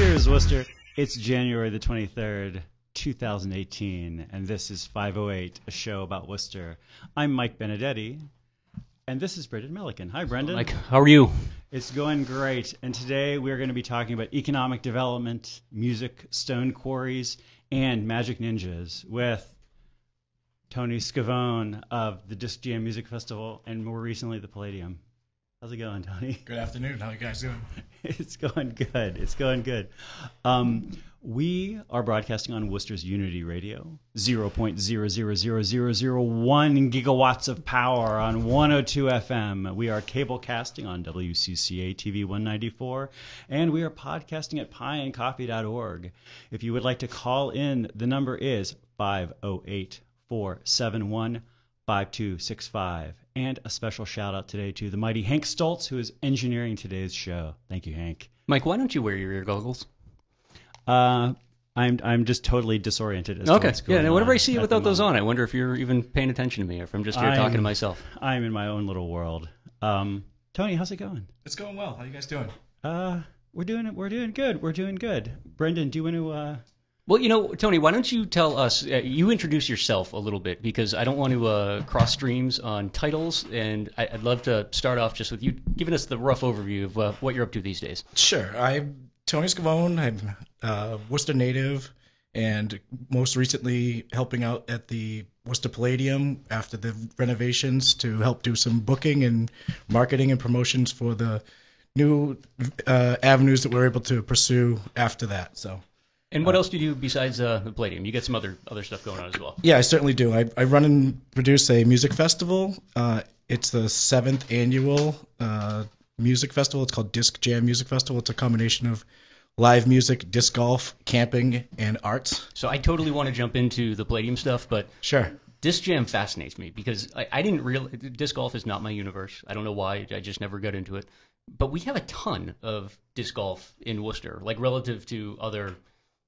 Cheers, Worcester. It's January the 23rd, 2018, and this is 508, a show about Worcester. I'm Mike Benedetti, and this is Brendan Melican. Hi, Brendan. Mike, how are you? It's going great, and today we're going to be talking about economic development, music, stone quarries, and magic ninjas with Tony Scavone of the Disc Jam Music Festival, and more recently the Palladium. How's it going, Tony? Good afternoon. How you guys doing? it's going good. It's going good. Um, we are broadcasting on Worcester's Unity Radio, 0.000001 gigawatts of power on 102 FM. We are cable casting on WCCA TV 194, and we are podcasting at pieandcoffee.org. If you would like to call in, the number is 508 471 5265. And a special shout out today to the mighty Hank Stoltz, who is engineering today's show. Thank you, Hank. Mike, why don't you wear your ear goggles? Uh, I'm I'm just totally disoriented as to Okay. what's going Yeah. And whenever on I see you without those on, I wonder if you're even paying attention to me, or if I'm just here I'm- talking to myself. I'm in my own little world. Um, Tony, how's it going? It's going well. How you guys doing? Uh, we're doing it. We're doing good. We're doing good. Brendan, do you want to? Uh, Well, you know, Tony, why don't you tell us? Uh, you introduce yourself a little bit because I don't want to uh, cross streams on titles, and I, I'd love to start off just with you giving us the rough overview of uh, what you're up to these days. Sure. I'm Tony Scavone. I'm a Worcester native, and most recently helping out at the Worcester Palladium after the renovations to help do some booking and marketing and promotions for the new uh, avenues that we're able to pursue after that. So. And what else do you do besides uh, the Palladium? You get some other other stuff going on as well. Yeah, I certainly do. I, I run and produce a music festival. Uh, it's the seventh annual uh, music festival. It's called Disc Jam Music Festival. It's a combination of live music, disc golf, camping, and arts. So I totally want to jump into the Palladium stuff, but Sure. Disc Jam fascinates me because I, I didn't realize disc golf is not my universe. I don't know why. I just never got into it. But we have a ton of disc golf in Worcester, like relative to other.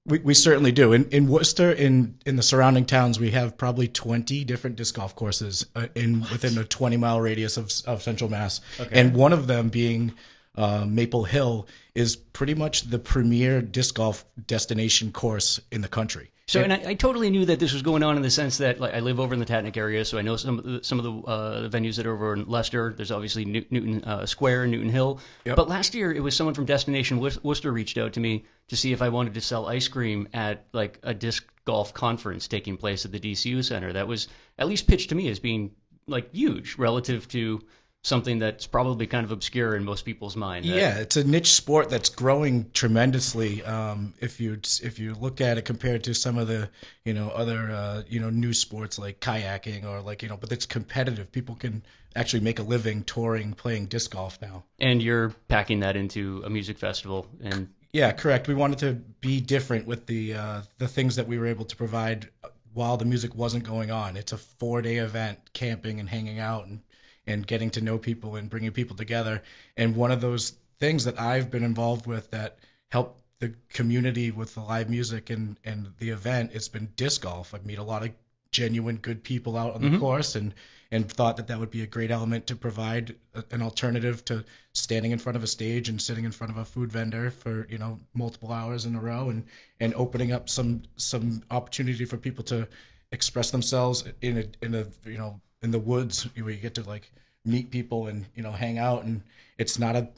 We, we certainly do. In, in Worcester, in, in the surrounding towns, we have probably 20 different disc golf courses uh, in within a 20 mile radius of, of Central Mass. And one of them being uh, Maple Hill is pretty much the premier disc golf destination course in the country. So, and I, I totally knew that this was going on in the sense that like I live over in the Tatnuck area, so I know some of the, some of the uh, venues that are over in Leicester. There's obviously New, Newton uh, Square, Newton Hill. Yep. But last year, it was someone from Destination Wor- Worcester reached out to me to see if I wanted to sell ice cream at like a disc golf conference taking place at the DCU Center. That was at least pitched to me as being like huge relative to something that's probably kind of obscure in most people's mind. Yeah, it's a niche sport that's growing tremendously. Um, if you if you look at it compared to some of the you know other uh, you know new sports like kayaking or like you know, but it's competitive. People can actually make a living touring, playing disc golf now. And you're packing that into a music festival and Yeah, correct. We wanted to be different with the uh, the things that we were able to provide while the music wasn't going on. It's a four day event, camping and hanging out and and getting to know people and bringing people together. And one of those things that I've been involved with that helped the community with the live music and and the event, it's been disc golf. I meet a lot of genuine good people out on the mm-hmm. course and and thought that that would be a great element to provide a, an alternative to standing in front of a stage and sitting in front of a food vendor for you know multiple hours in a row and and opening up some some opportunity for people to express themselves in a in a you know in the woods where you get to like meet people and you know hang out and it's not a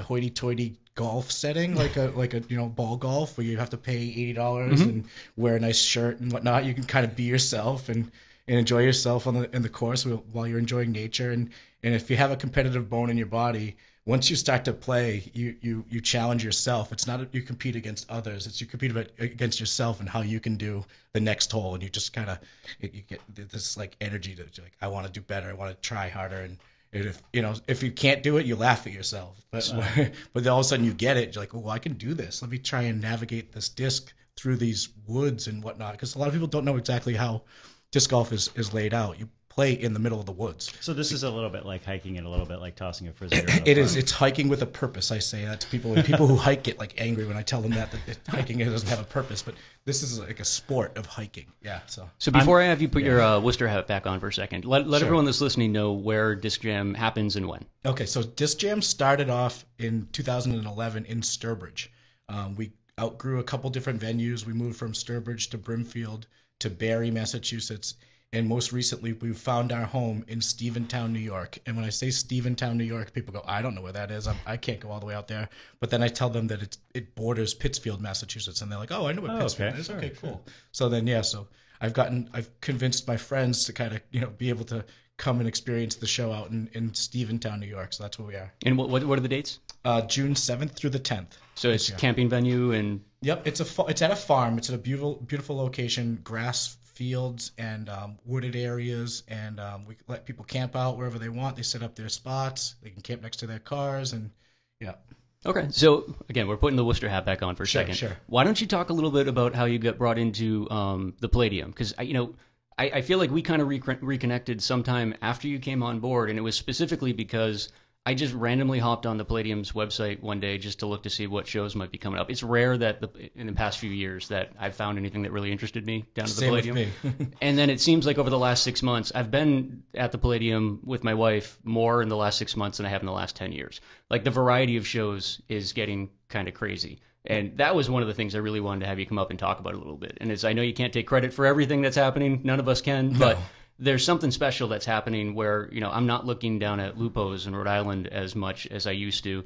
hoity-toity golf setting like a like a you know ball golf where you have to pay eighty dollars mm-hmm. and wear a nice shirt and whatnot. You can kind of be yourself and and enjoy yourself on the in the course while while you're enjoying nature and and if you have a competitive bone in your body. Once you start to play, you, you, you challenge yourself. It's not that you compete against others. It's you compete against yourself and how you can do the next hole. And you just kind of you get this like energy to like I want to do better. I want to try harder. And if you know if you can't do it, you laugh at yourself. But but then all of a sudden you get it. You're like, oh, I can do this. Let me try and navigate this disc through these woods and whatnot. Because a lot of people don't know exactly how disc golf is, is laid out. You play in the middle of the woods. so this is a little bit like hiking and a little bit like tossing a frisbee. around It is. It's hiking with a purpose. I say that to people. And people who hike get like angry when I tell them that, that it, hiking doesn't have a purpose. But this is like a sport of hiking. Yeah. So. So before i have you put your uh, Worcester hat back on for a second, let, let Sure. everyone that's listening know where Disc Jam happens and when. Okay, so Disc Jam started off in 2011 in Sturbridge. Um, we outgrew a couple different venues. We moved from Sturbridge to Brimfield to Barre, Massachusetts, and most recently we found our home in Stephentown, New York. And when I say Stephentown, New York, people go, I don't know where that is. I'm, I can't go all the way out there. But then I tell them that it's, it borders Pittsfield, Massachusetts, and they're like, Oh, I know where Oh, Pittsfield okay. is. Sure, Okay, sure. cool. So then yeah, so I've gotten I've convinced my friends to kind of you know be able to come and experience the show out in, in Stephentown, New York. So that's where we are. And what, what what are the dates? Uh, June 7th through the 10th. So it's Yeah. camping venue and Yep, it's a it's at a farm. It's at a beautiful beautiful location, grass fields and um, wooded areas, and um, we let people camp out wherever they want. They set up their spots. They can camp next to their cars, and yeah. Okay, so again, we're putting the Worcester hat back on for a Sure, second. sure. Why don't you talk a little bit about how you got brought into um, the Palladium? Because you know, I, I feel like we kind of recon- reconnected sometime after you came on board, and it was specifically because I just randomly hopped on the Palladium's website one day just to look to see what shows might be coming up. It's rare that the, in the past few years that I've found anything that really interested me down to the Same with Palladium. me. And then it seems like over the last six months, I've been at the Palladium with my wife more in the last six months than I have in the last 10 years. Like the variety of shows is getting kind of crazy. And that was one of the things I really wanted to have you come up and talk about a little bit. And it's, I know you can't take credit for everything that's happening. None of us can. But there's something special that's happening where, you know, I'm not looking down at Lupo's in Rhode Island as much as I used to.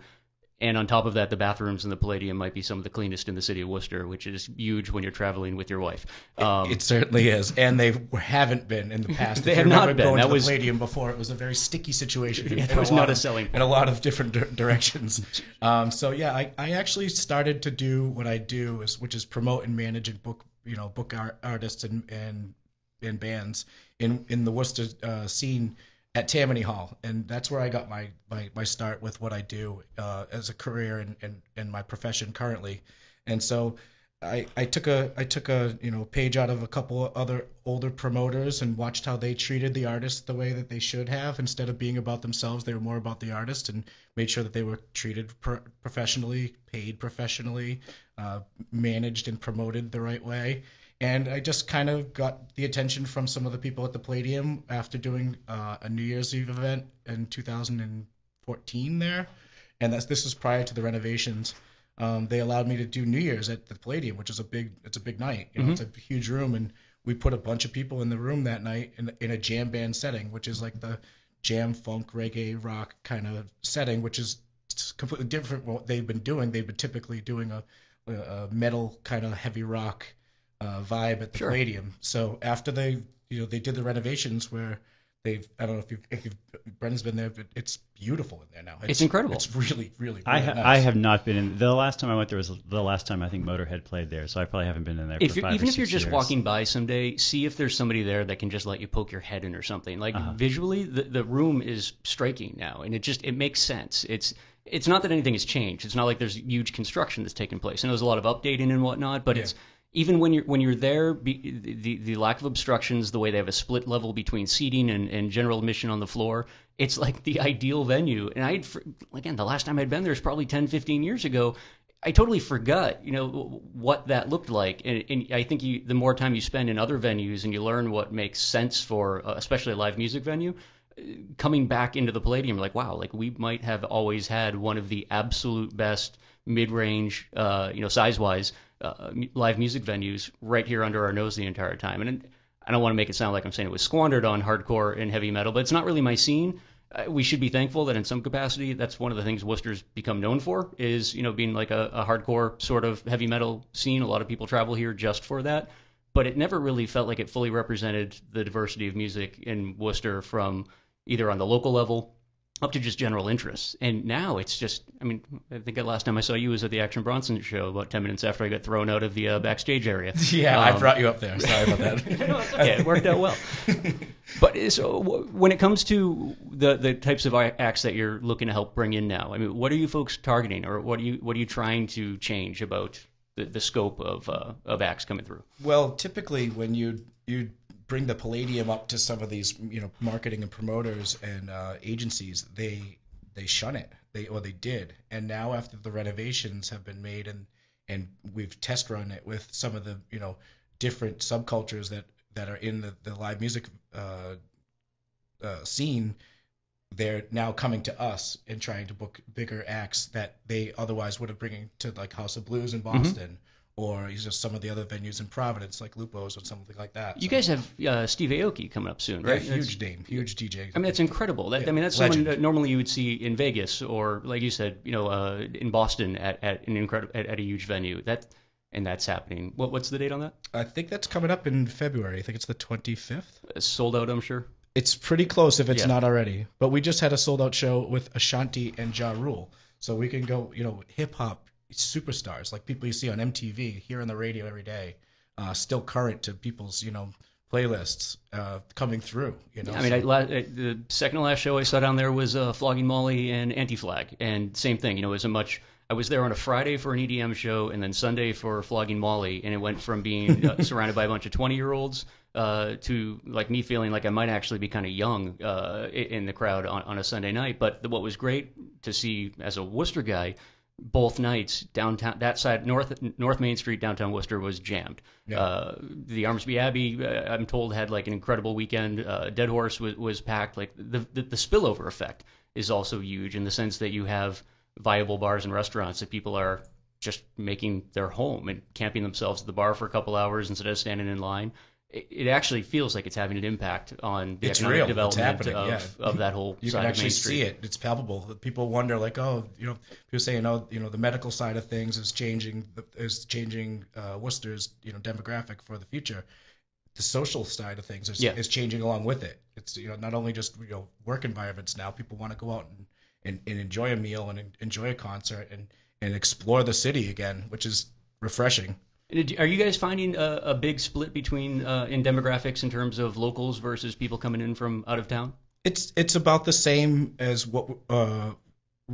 And on top of that, the bathrooms in the Palladium might be some of the cleanest in the city of Worcester, which is huge when you're traveling with your wife. Um, it certainly is, and they haven't been in the past. They If have not been. Going That to was- the Palladium before. It was a very sticky situation. Yeah, in that was not a of- selling in a lot of different dir- directions. Um, so yeah, I, I actually started to do what I do, is which is promote and manage and book you know book art, artists and and and bands in in the Worcester uh, scene at Tammany Hall, and that's where I got my my, my start with what I do uh, as a career and, and and my profession currently, and so. I, I took a I took a you know page out of a couple other older promoters and watched how they treated the artists the way that they should have. Instead of being about themselves they were more about the artist and made sure that they were treated pro- professionally paid professionally uh, managed and promoted the right way and I just kind of got the attention from some of the people at the Palladium after doing uh, a New Year's Eve event in 2014 there and that's this was prior to the renovations um, they allowed me to do New Year's at the Palladium, which is a big it's a big night. You know, It's a huge room, and we put a bunch of people in the room that night in, in a jam band setting, which is like the jam funk reggae rock kind of setting, which is completely different from what they've been doing. They've been typically doing a, a metal kind of heavy rock uh, vibe at the Sure. Palladium. So after they you know they did the renovations where they've I don't know if you've, if you've Brendan's been there, but it's beautiful in there now. It's incredible. It's really really. really I, ha- nice. I have not been in. The last time I went there was the last time I think Motorhead played there, so I probably haven't been in there if for you're, five even or if you're just years. walking by someday, see if there's somebody there that can just let you poke your head in or something. Like Uh-huh. visually, the the room is striking now, and it just it makes sense. It's it's not that anything has changed. It's not like there's huge construction that's taken place, and there's a lot of updating and whatnot. But Yeah. it's even when you're when you're there, be, the the lack of obstructions, the way they have a split level between seating and, and general admission on the floor, it's like the ideal venue. And I again, the last time I'd been there is probably 10, 15 years ago. I totally forgot, you know, what that looked like, and, and I think you, the more time you spend in other venues and you learn what makes sense for, uh, especially a live music venue, uh, coming back into the Palladium, like, wow, like we might have always had one of the absolute best mid-range, uh, you know, size-wise, uh, live music venues right here under our nose the entire time. And I don't want to make it sound like I'm saying it was squandered on hardcore and heavy metal, but it's not really my scene. Uh, we should be thankful that in some capacity, that's one of the things Worcester's become known for is, you know, being like a, a hardcore sort of heavy metal scene. A lot of people travel here just for that, but it never really felt like it fully represented the diversity of music in Worcester from either on the local level up to just general interests. And now it's just, I mean, I think the last time I saw you was at the Action Bronson show about 10 minutes after I got thrown out of the uh, backstage area. Yeah, I Um, brought you up there. Sorry about that. no, it's okay. It worked out well. But so when it comes to the the types of acts that you're looking to help bring in now, I mean, what are you folks targeting, or what are you what are you trying to change about the, the scope of uh, of acts coming through? Well, typically when you you bring the Palladium up to some of these you know marketing and promoters and uh, agencies, they they shun it. They or they did, and now after the renovations have been made and and we've test run it with some of the you know different subcultures that that are in the, the live music uh, uh, scene, they're now coming to us and trying to book bigger acts that they otherwise would have bringing to like House of Blues in Mm-hmm. Boston or just some of the other venues in Providence like Lupo's or something like that. You So, guys have uh, Steve Aoki coming up soon, right? That's- huge name, huge DJ. I mean, that's incredible. That, Yeah, I mean, that's legend. someone that normally you would see in Vegas or, like you said, you know, uh, in Boston at, at an incredible at, at a huge venue. That and that's happening. What what's the date on that? I think that's coming up in February. I think it's the 25th. Uh, sold out, I'm sure. It's pretty close if it's Yeah. not already. But we just had a sold out show with Ashanti and Ja Rule. So we can go, you know, hip hop superstars, like people you see on MTV, hear on the radio every day, uh, still current to people's, you know, playlists uh, coming through. You know, I mean, I, la- the second to last show I saw down there was uh, Flogging Molly and Anti Flag, and same thing. You know, it was a much. I was there on a Friday for an EDM show, and then Sunday for Flogging Molly, and it went from being uh, surrounded by a bunch of 20 year olds uh, to like me feeling like I might actually be kind of young uh, in the crowd on, on a Sunday night. But the, what was great to see as a Worcester guy. Both nights downtown, that side north North Main Street downtown Worcester was jammed. Yeah. Uh, the Armsby Abbey, uh, I'm told, had like an incredible weekend. Uh, Dead Horse was, was packed. Like the, the the spillover effect is also huge in the sense that you have viable bars and restaurants that people are just making their home and camping themselves at the bar for a couple hours instead of standing in line. It, it actually feels like it's having an impact on the It's economic real. Development of, yeah. of that whole you side can of actually Main Street. see it. It's palpable. People wonder, like, oh, you know, people say, you know, you know, the medical side of things is changing, is changing uh, Worcester's, you know, demographic for the future. The social side of things is, Yeah. is changing along with it. It's you know not only just you know work environments now. People want to go out and, and, and enjoy a meal and enjoy a concert and and explore the city again, which is refreshing. Are you guys finding a, a big split between uh, in demographics in terms of locals versus people coming in from out of town? It's it's about the same as what uh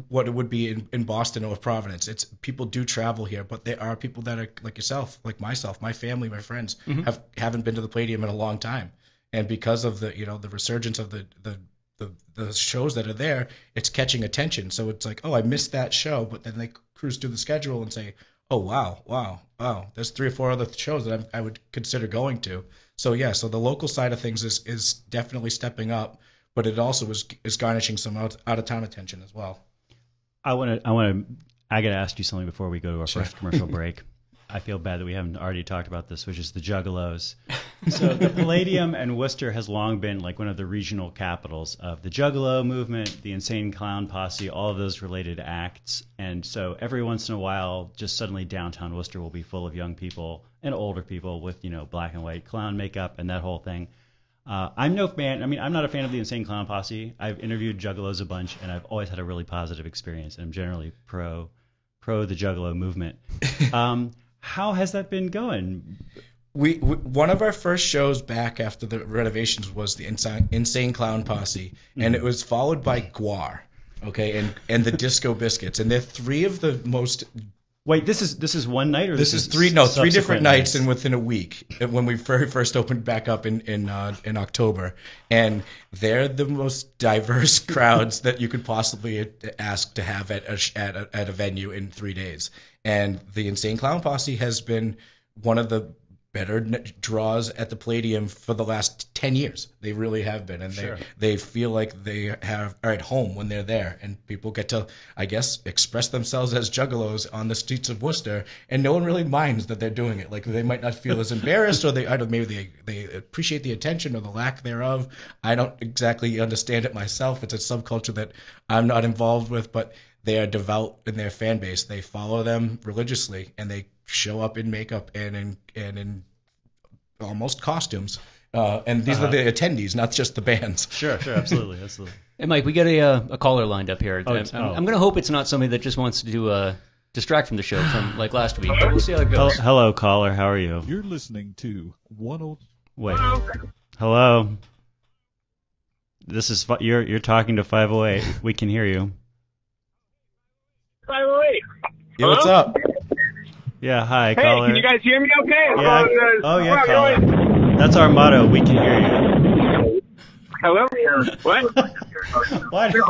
what it would be in, in Boston or Providence. It's people do travel here, but there are people that are like yourself, like myself, my family, my friends have haven't been to the Palladium in a long time, and because of the you know the resurgence of the the the, the shows that are there, it's catching attention. So it's like, oh, I missed that show, but then they cruise through the schedule and say, oh wow, wow, wow, there's three or four other shows that I, I would consider going to. So yeah, so the local side of things is is definitely stepping up, but it also is is garnishing some out, out of town attention as well. I want to. I want to. I got to ask you something before we go to our Sure. first commercial break. I feel bad that we haven't already talked about this, which is the Juggalos. So the Palladium and Worcester has long been like one of the regional capitals of the Juggalo movement, the Insane Clown Posse, all of those related acts. And so every once in a while, just suddenly downtown Worcester will be full of young people and older people with you know black and white clown makeup and that whole thing. Uh, I'm no fan. I mean, I'm not a fan of the Insane Clown Posse. I've interviewed Juggalos a bunch, and I've always had a really positive experience. And I'm generally pro pro the Juggalo movement. Um, how has that been going? We, we one of our first shows back after the renovations was the Insane, Insane Clown Posse, and it was followed by GWAR, okay, and and the Disco Biscuits, and they're three of the most Wait, this is this is one night or This is three no three different nights and within a week uh, when we very first opened back up in in uh, in October, and they're the most diverse crowds that you could possibly ask to have at a at a, at a venue in three days. And the Insane Clown Posse has been one of the better draws at the Palladium for the last 10 years. They really have been and Sure. they they feel like they have are at home when they're there and people get to I guess express themselves as juggalos on the streets of Worcester and no one really minds that they're doing it. Like they might not feel as embarrassed or they I don't maybe they they appreciate the attention or the lack thereof. I don't exactly understand it myself. It's a subculture that I'm not involved with, but they are devout in their fan base. They follow them religiously and they show up in makeup and in and in almost costumes. Uh, and these Uh-huh. are the attendees, not just the bands. Sure, sure, absolutely, absolutely. Hey, Mike, we got a uh, a caller lined up here. Oh, I'm, it's- I'm, oh. I'm gonna hope it's not somebody that just wants to uh, distract from the show from like last week. But we'll see how it goes. hello, caller. How are you? You're listening to 10. Wait. Hello. This is you're you're talking to 508. We can hear you. 508. Yeah, what's up? Yeah, hi, Hey, caller. can you guys hear me okay? Yeah. Uh, Oh yeah, caller. really? That's our motto. We can hear you. Hello? What? Why do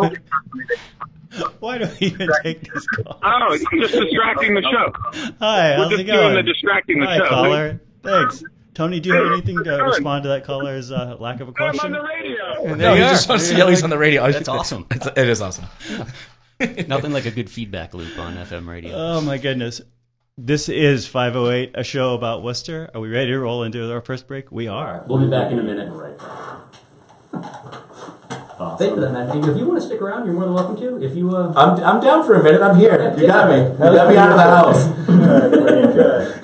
Why do we even take this call? Oh, it's just distracting the show. Hi, We're how's just it doing going? the distracting the Hi, show. caller. Thanks. Tony, do you have anything to respond to that caller's uh, lack of a I'm on question? the radio. No, you just want to see how he's on the radio. That's awesome. It's, it is awesome. Nothing like a good feedback loop on FM radio. Oh my goodness. This is 508, a show about Worcester. Are we ready to roll into our first break? We are. We'll be back in a minute. Right. Thank you for that, man. If you want to stick around, you're more than welcome to. If you, uh, I'm, I'm down for a minute. I'm here. You got me. You got me out of the house.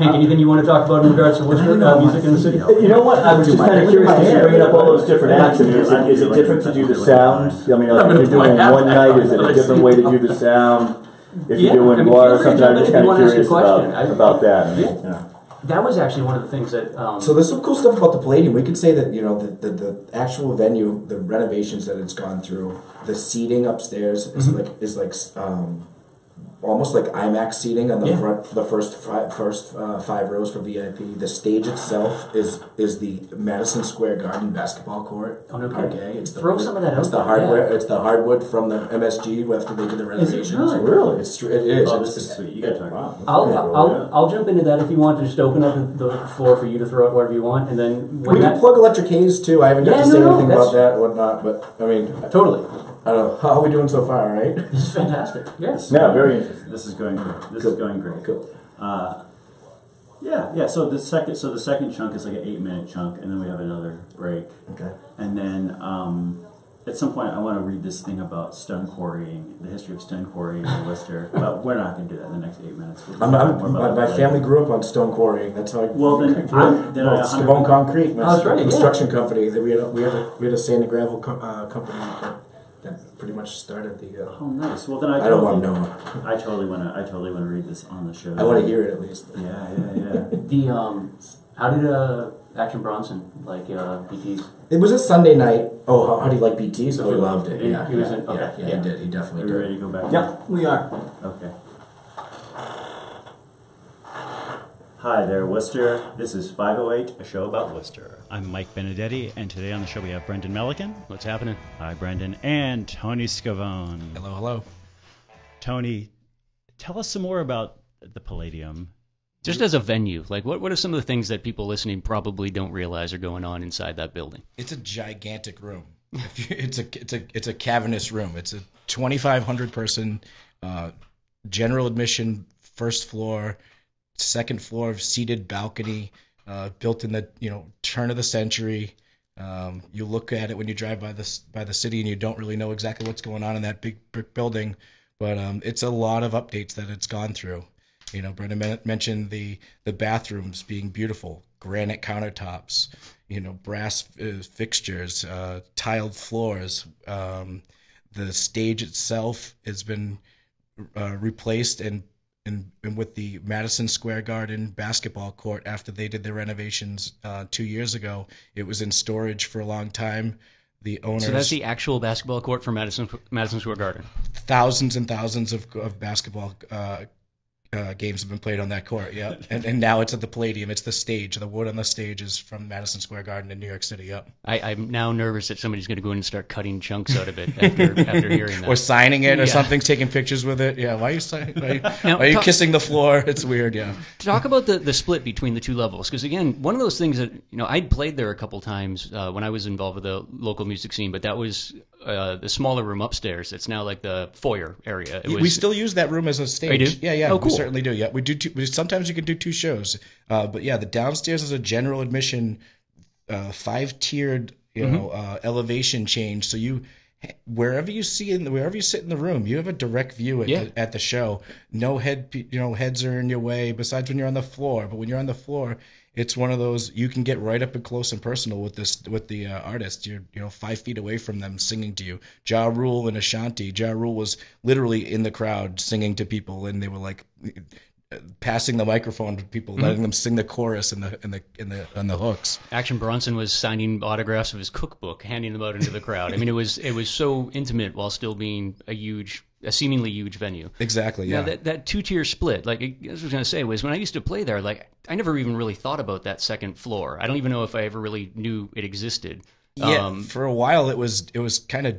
Hank, anything you want to talk about in regards to Worcester uh, music in the city? You know what? I was just kind of curious as you're bringing up all those different acts. I mean, is it, is it different to do the sound? I mean, like, if you're doing one night, is it a different way to do the sound? If you're doing I mean, water or feel free to something, I'm just kind of wanna ask a curious about, about that. I Yeah. That was actually one of the things that. Um, So there's some cool stuff about the Palladium. We could say that you know the, the, the actual venue, the renovations that it's gone through, the seating upstairs is Mm-hmm. like is like um, almost like IMAX seating on the Yeah. front for the first five, first uh, five rows for VIP. The stage itself is is the Madison Square Garden basketball court. Oh, no kidding. Okay, it's the, Throw some of that It's out the there, hardware. yeah. It's the hardwood from the MSG after they did the Is it renovations. really? Really? It's true. it is. Oh, It's- this is sweet. You gotta talk about. I'll, Yeah, I'll, I'll jump into that if you want to just open up the the floor for you to throw out whatever you want, and then when We that, can plug Electric Haze too. I haven't got Yeah, to no, say no, anything about that or whatnot, but I mean, totally, I don't know. How are we doing so far, right? this is fantastic. Yes. No, very interesting. This is going great. This Cool. is going great. Cool. Uh, yeah, yeah. So the second, so the second chunk is like an eight-minute chunk, and then we have another break, Okay. and then um, at some point I want to read this thing about stone quarrying, the history of stone quarrying in Worcester. but we're not going to do that in the next eight minutes. We'll I'm, talk I'm, my, about my that family later. grew up on stone quarrying. That's how. I, Well, then, I, then I well, 100 Stone Concrete, my Oh, that's right, yeah. construction company. That we had a, we had a, we had a sand and gravel co- uh, company that, that pretty much started the. Uh, Oh, nice. Well, then I. I don't totally- want to know. I totally want to. I totally want to read this on the show. I want to hear it at least. Yeah, yeah, yeah. The um, how did uh, Action Bronson like uh, BT's? It was a Sunday night. Oh, how, how do you like BTs? Oh, he loved it. he- Yeah, he was yeah, in- okay, yeah, yeah, yeah. he did. He Are definitely you did. ready to go back? Yep, we are. Okay. Hi there, Worcester. This is 508, a show about Worcester. I'm Mike Benedetti, and today on the show we have Brendan Melican. What's happening? Hi, Brendan. And Tony Scavone. Hello, hello. Tony, tell us some more about the Palladium. Just as a venue, like what what are some of the things that people listening probably don't realize are going on inside that building? It's a gigantic room. If you- it's a it's a it's a cavernous room. It's a 2,500 person uh, general admission first floor, second floor of seated balcony, uh, built in the you know turn of the century. Um, you look at it when you drive by this by the city and you don't really know exactly what's going on in that big brick building, but um, it's a lot of updates that it's gone through. You know, Brendan men- mentioned the the bathrooms being beautiful, granite countertops, you know, brass uh, fixtures, uh, tiled floors. Um, the stage itself has been uh, replaced and, and and with the Madison Square Garden basketball court after they did their renovations uh, two years ago. It was in storage for a long time. The owners So that's the actual basketball court for Madison Madison Square Garden. thousands and thousands of, of basketball uh, uh, games have been played on that court. Yeah, and, and now it's at the Palladium. It's the stage. The wood on the stage is from Madison Square Garden in New York City. Yep. I, I'm now nervous that somebody's going to go in and start cutting chunks out of it after after hearing that. Or signing it or Yeah. something, taking pictures with it. Yeah. Why are you signing? Why are you, Now, why are you talk- kissing the floor? It's weird. Yeah. Talk about the, the split between the two levels, because again, one of those things that you know I'd played there a couple times uh, when I was involved with the local music scene, but that was uh, the smaller room upstairs. It's now like the foyer area. It we still use that room as a stage. Oh? Yeah, yeah, Oh, we certainly do. Yeah, we do. Two, we, sometimes you can do two shows, uh, but yeah, the downstairs is a general admission, uh, five tiered, you Mm-hmm. know, uh, elevation change. So you, wherever you see in the, wherever you sit in the room, you have a direct view at, Yeah. the, at the show. No head, you know, heads are in your way. Besides when you're on the floor, but when you're on the floor. It's one of those you can get right up and close and personal with this with the uh, artist. You're you know five feet away from them singing to you. Ja Rule and Ashanti. Ja Rule was literally in the crowd singing to people, and they were like passing the microphone to people, letting them sing the chorus and the in the in the on the hooks. Action Bronson was signing autographs of his cookbook, handing them out into the crowd. I mean, it was it was so intimate while still being a huge, a seemingly huge venue. Exactly. Yeah. Now that that two tier split, like I was gonna say, was when I used to play there, like I never even really thought about that second floor. I don't even know if I ever really knew it existed. Yeah, Um, for a while it was it was kind of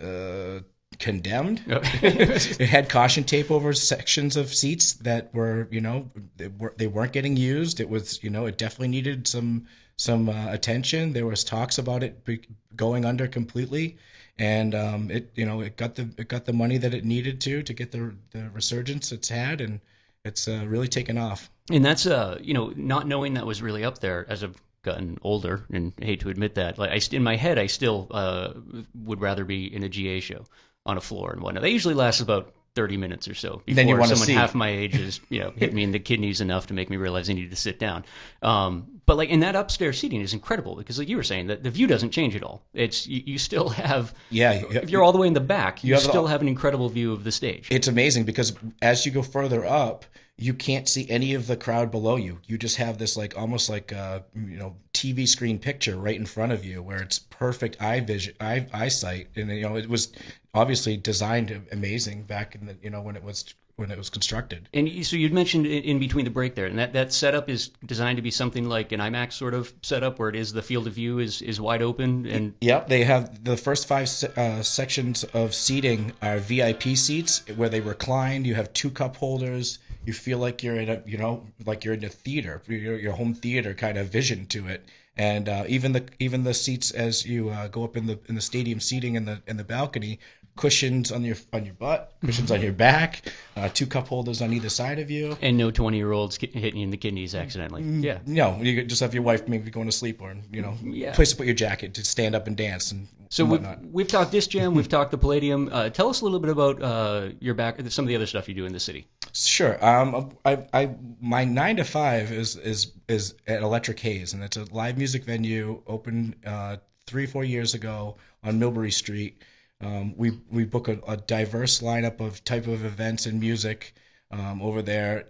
uh, condemned. it had caution tape over sections of seats that were, you know, they, were, they weren't getting used. It was, you know, it definitely needed some some uh, attention. There was talks about it be, going under completely, and um, it, you know, it got the it got the money that it needed to to get the the resurgence it's had, and it's uh, really taken off. And that's uh, you know, not knowing that was really up there as I've gotten older, and I hate to admit that. Like I, in my head, I still uh, would rather be in a GA show on a floor and whatnot. They usually last about 30 minutes or so Then you before someone see. half my age is, you know, hit me in the kidneys enough to make me realize I needed to sit down. Um, but like, in that upstairs seating is incredible because, like you were saying, that the view doesn't change at all. It's you, you still have. Yeah, If you're all the way in the back, you, You have still have an incredible view of the stage. it's amazing because as you go further up, you can't see any of the crowd below you. You just have this like almost like a you know TV screen picture right in front of you, where it's perfect eye vision, eye eyesight, and you know it was obviously designed amazing back in the you know when it was when it was constructed. And so you'd mentioned in, between the break there, and that, that setup is designed to be something like an IMAX sort of setup, where it is the field of view is, is wide open, and Yep, they have the first five uh, sections of seating are VIP seats where they recline. You have two cup holders. You feel like you're in a, you know, like you're in a theater, your, your home theater kind of vision to it. And uh, even the even the seats as you uh, go up in the in the stadium seating in the in the balcony, cushions on your on your butt, cushions on your back, uh, two cup holders on either side of you. and no 20 year olds hitting you in the kidneys accidentally. Yeah. No, you just have your wife maybe going to sleep or you know, Yeah. place to put your jacket to stand up and dance and So and we've, we've talked this Jam, we've talked the Palladium. Uh, tell us a little bit about uh, your back, some of the other stuff you do in the city. Sure. Um, I, I, my nine to five is is is at Electric Haze, and it's a live music venue opened uh, three four years ago on Millbury Street. Um, we we book a, a diverse lineup of type of events and music um, over there,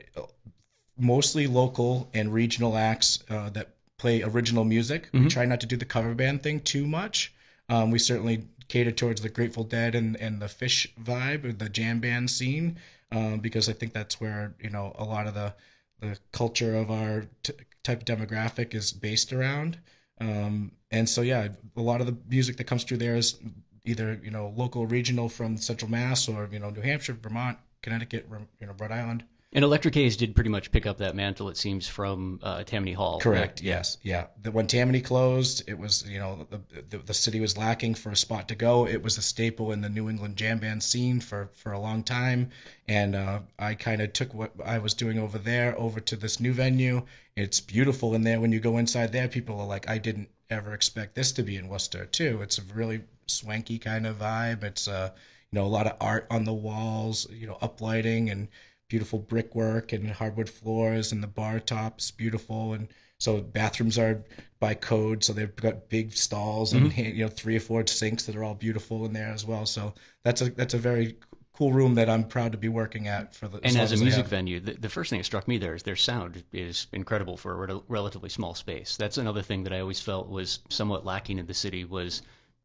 mostly local and regional acts uh, that play original music. We try not to do the cover band thing too much. Um, we certainly cater towards the Grateful Dead and, and the Phish vibe, or the jam band scene, um, because I think that's where you know a lot of the the culture of our t- type of demographic is based around. Um, and so yeah, a lot of the music that comes through there is either you know local, regional from Central Mass, or you know New Hampshire, Vermont, Connecticut, Rhode- you know Rhode Island. And Electric Haze did pretty much pick up that mantle, it seems, from uh, Tammany Hall. Correct. Yes. Yeah. The, when Tammany closed, it was you know the, the the city was lacking for a spot to go. It was a staple in the New England jam band scene for for a long time, and uh, I kind of took what I was doing over there over to this new venue. It's beautiful in there. When you go inside there, people are like, I didn't ever expect this to be in Worcester too. It's a really swanky kind of vibe. It's uh you know a lot of art on the walls, you know uplighting and beautiful brickwork and hardwood floors and the bar tops beautiful and so bathrooms are by code so they've got big stalls and Mm-hmm. you know three or four sinks that are all beautiful in there as well so that's a that's a very cool room that I'm proud to be working at for the And long as a music venue, the, the first thing that struck me there is their sound is incredible for a rel- relatively small space. That's another thing that I always felt was somewhat lacking in the city was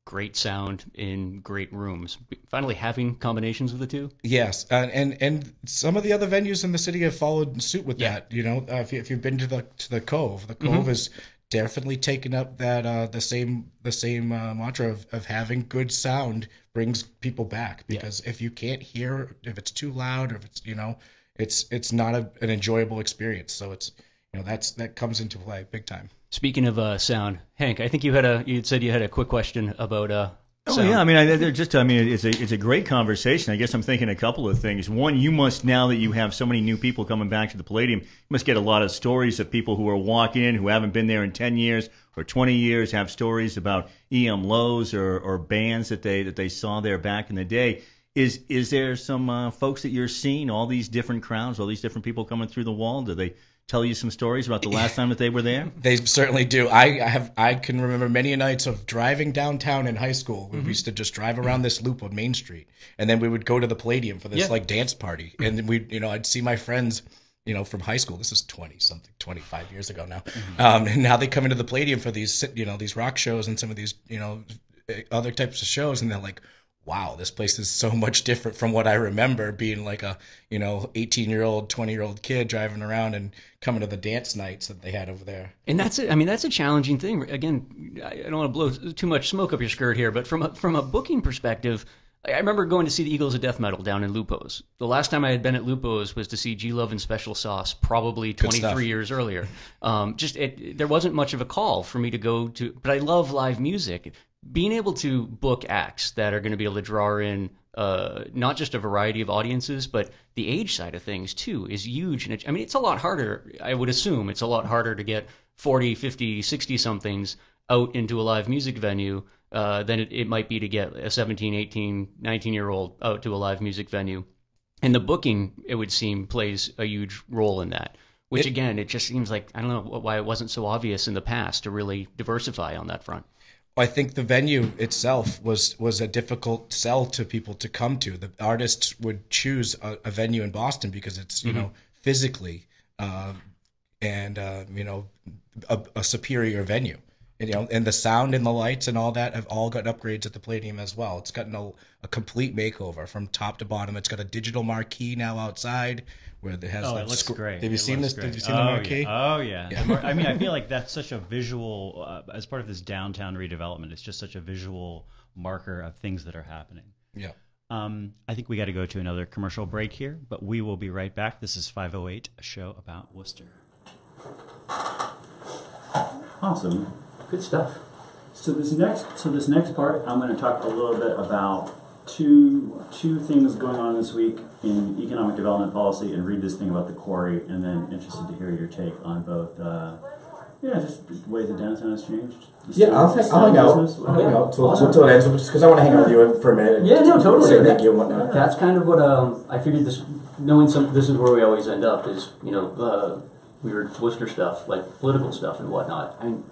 great sound in great rooms. Finally, having combinations of the two. Yes, and, and and some of the other venues in the city have followed suit with Yeah. that. You know, uh, if, you, if you've been to the to the Cove, the Cove is definitely taken up that uh, the same the same uh, mantra of, of having good sound brings people back because if you can't hear if it's too loud or if it's you know it's it's not a, an enjoyable experience. So it's you know that's that comes into play big time. Speaking of uh, sound, Hank, I think you had a you said you had a quick question about uh. Oh sound. yeah, I mean, I, just I mean, it's a it's a great conversation. I guess I'm thinking a couple of things. One, you must now that you have so many new people coming back to the Palladium, you must get a lot of stories of people who are walking in who haven't been there in 10 years or 20 years, have stories about EM lows or, or bands that they that they saw there back in the day. Is is there some uh, folks that you're seeing all these different crowds, all these different people coming through the wall? Do they tell you some stories about the last time that they were there? They certainly do. I I have I can remember many nights of driving downtown in high school. We used to just drive around this loop on Main Street, and then we would go to the Palladium for this Yeah. like dance party, and then we you know I'd see my friends. You know, from high school. This is 20 something, 25 years ago now. Um, and now they come into the Palladium for these, you know, these rock shows and some of these, you know, other types of shows, and they're like, wow, this place is so much different from what I remember being like a, you know, 18 year old, 20 year old kid driving around and coming to the dance nights that they had over there. And that's it. I mean, that's a challenging thing. Again, I don't want to blow too much smoke up your skirt here, but from a, from a booking perspective, I remember going to see the Eagles of Death Metal down in Lupo's. The last time I had been at Lupo's was to see G Love and Special Sauce, probably 23 years earlier. Um, just it, there wasn't much of a call for me to go to, but I love live music. Being able to book acts that are going to be able to draw in uh, not just a variety of audiences, but the age side of things too is huge. And it, I mean, it's a lot harder. I would assume it's a lot harder to get 40, 50, 60 somethings out into a live music venue uh, than it, it might be to get a 17, 18, 19 year old out to a live music venue. And the booking, it would seem, plays a huge role in that. Which again, it just seems like I don't know why it wasn't so obvious in the past to really diversify on that front. I think the venue itself was was a difficult sell to people to come to. The artists would choose a, a venue in Boston because it's you know physically uh, and uh, you know a, a superior venue. And, you know, and the sound and the lights and all that have all got upgrades at the Palladium as well. It's gotten a, a complete makeover from top to bottom. It's got a digital marquee now outside where it has. Oh, the it looks scr- great. Have you It seen this? great. Have you seen oh, the marquee? Yeah. Oh yeah. Yeah. Mar- I mean, I feel like that's such a visual uh, as part of this downtown redevelopment. It's just such a visual marker of things that are happening. Yeah. Um, I think we got to go to another commercial break here, but we will be right back. This is 508, a show about Worcester. Awesome. Good stuff. So this next, so this next part, I'm going to talk a little bit about two two things going on this week in economic development policy, and read this thing about the quarry, and then interested to hear your take on both. Uh, yeah, just the ways the downtown has changed. The Yeah, I'll, sound- hang, I'll hang out. business. I'll hang out till, Awesome. until it ends, just because I want to hang out with you for a minute. Yeah, no, totally. Say thank you and whatnot. That's kind of what um, I figured. This knowing some, this is where we always end up. Is you know uh, weird Worcester stuff, like political stuff and whatnot. I mean,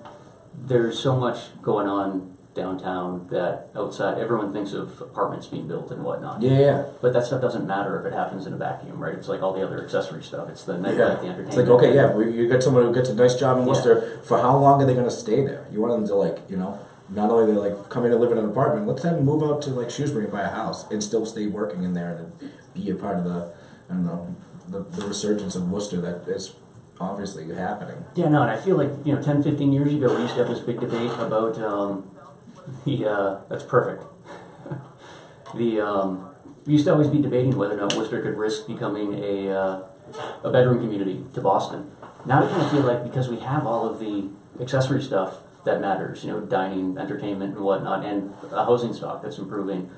there's so much going on downtown that outside everyone thinks of apartments being built and whatnot. Yeah, yeah. But that stuff doesn't matter if it happens in a vacuum, right? It's like all the other accessory stuff. It's the nightlife, Yeah. the entertainment. It's like, okay, yeah, we, you get someone who gets a nice job in Yeah. Worcester. For how long are they going to stay there? You want them to, like, you know, not only they like come in and live in an apartment, let's have them move out to, like, Shrewsbury and buy a house and still stay working in there and be a part of the, I don't know, the, the resurgence of Worcester that is obviously happening. Yeah, no, and I feel like, you know, 10, 15 years ago, we used to have this big debate about um, the, uh, that's perfect. the, um, we used to always be debating whether or not Worcester could risk becoming a, uh, a bedroom community to Boston. Now I kind of feel like because we have all of the accessory stuff that matters, you know, dining, entertainment, and whatnot, and a housing stock that's improving,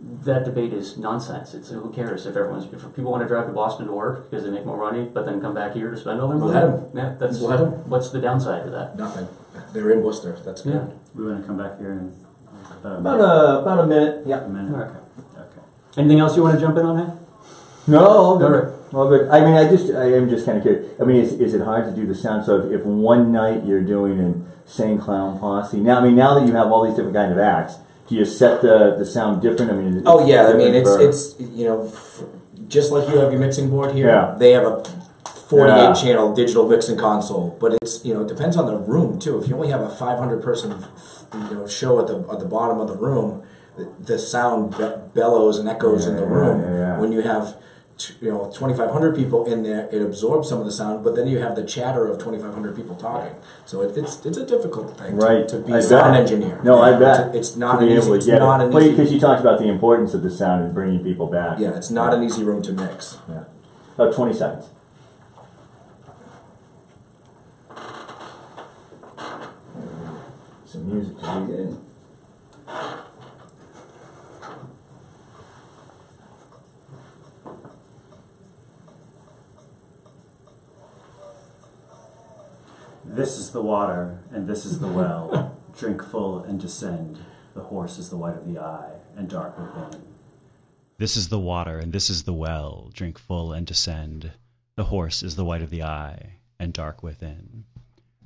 that debate is nonsense. It's who cares if everyone's if people want to drive to Boston to work because they make more money, but then come back here to spend all their money. Let 'em. Yeah, that's Let 'em. what's the downside to that? Nothing. They're in Worcester. That's good. Yeah. We want to come back here in about a About minute. a about a minute. Yeah. a minute. Okay. Okay. Anything else you want to jump in on, Hank? No, all good. All right. All good. I mean, I just, I am just kind of curious. I mean, is, is it hard to do the sound? So if, if one night you're doing an insane clown posse, now, I mean, now that you have all these different kind of acts, do you set the, the sound different? I mean, is it Oh yeah, I mean it's different it's you know f- just like you have your mixing board here. Yeah. They have a 48 Yeah. channel digital mixing console, but it's you know it depends on the room too. If you only have a 500 person you know show at the at the bottom of the room, the, the sound be- bellows and echoes in the room. yeah, yeah. When you have t- you know 2,500 people in there, it absorbs some of the sound, but then you have the chatter of 2,500 people talking. So it, it's it's a difficult thing Right. to, be I a sound engineer. No, I bet. It's, it's not to an be easy. to It's not it. an Well, easy. because you talked about the importance of the sound and bringing people back. Yeah, it's not an easy room to mix. Yeah. About 20 seconds. Music to lead in. This is the water, and this is the well. Drink full and descend. The horse is the white of the eye, and dark within. This is the water, and this is the well. Drink full and descend. The horse is the white of the eye, and dark within.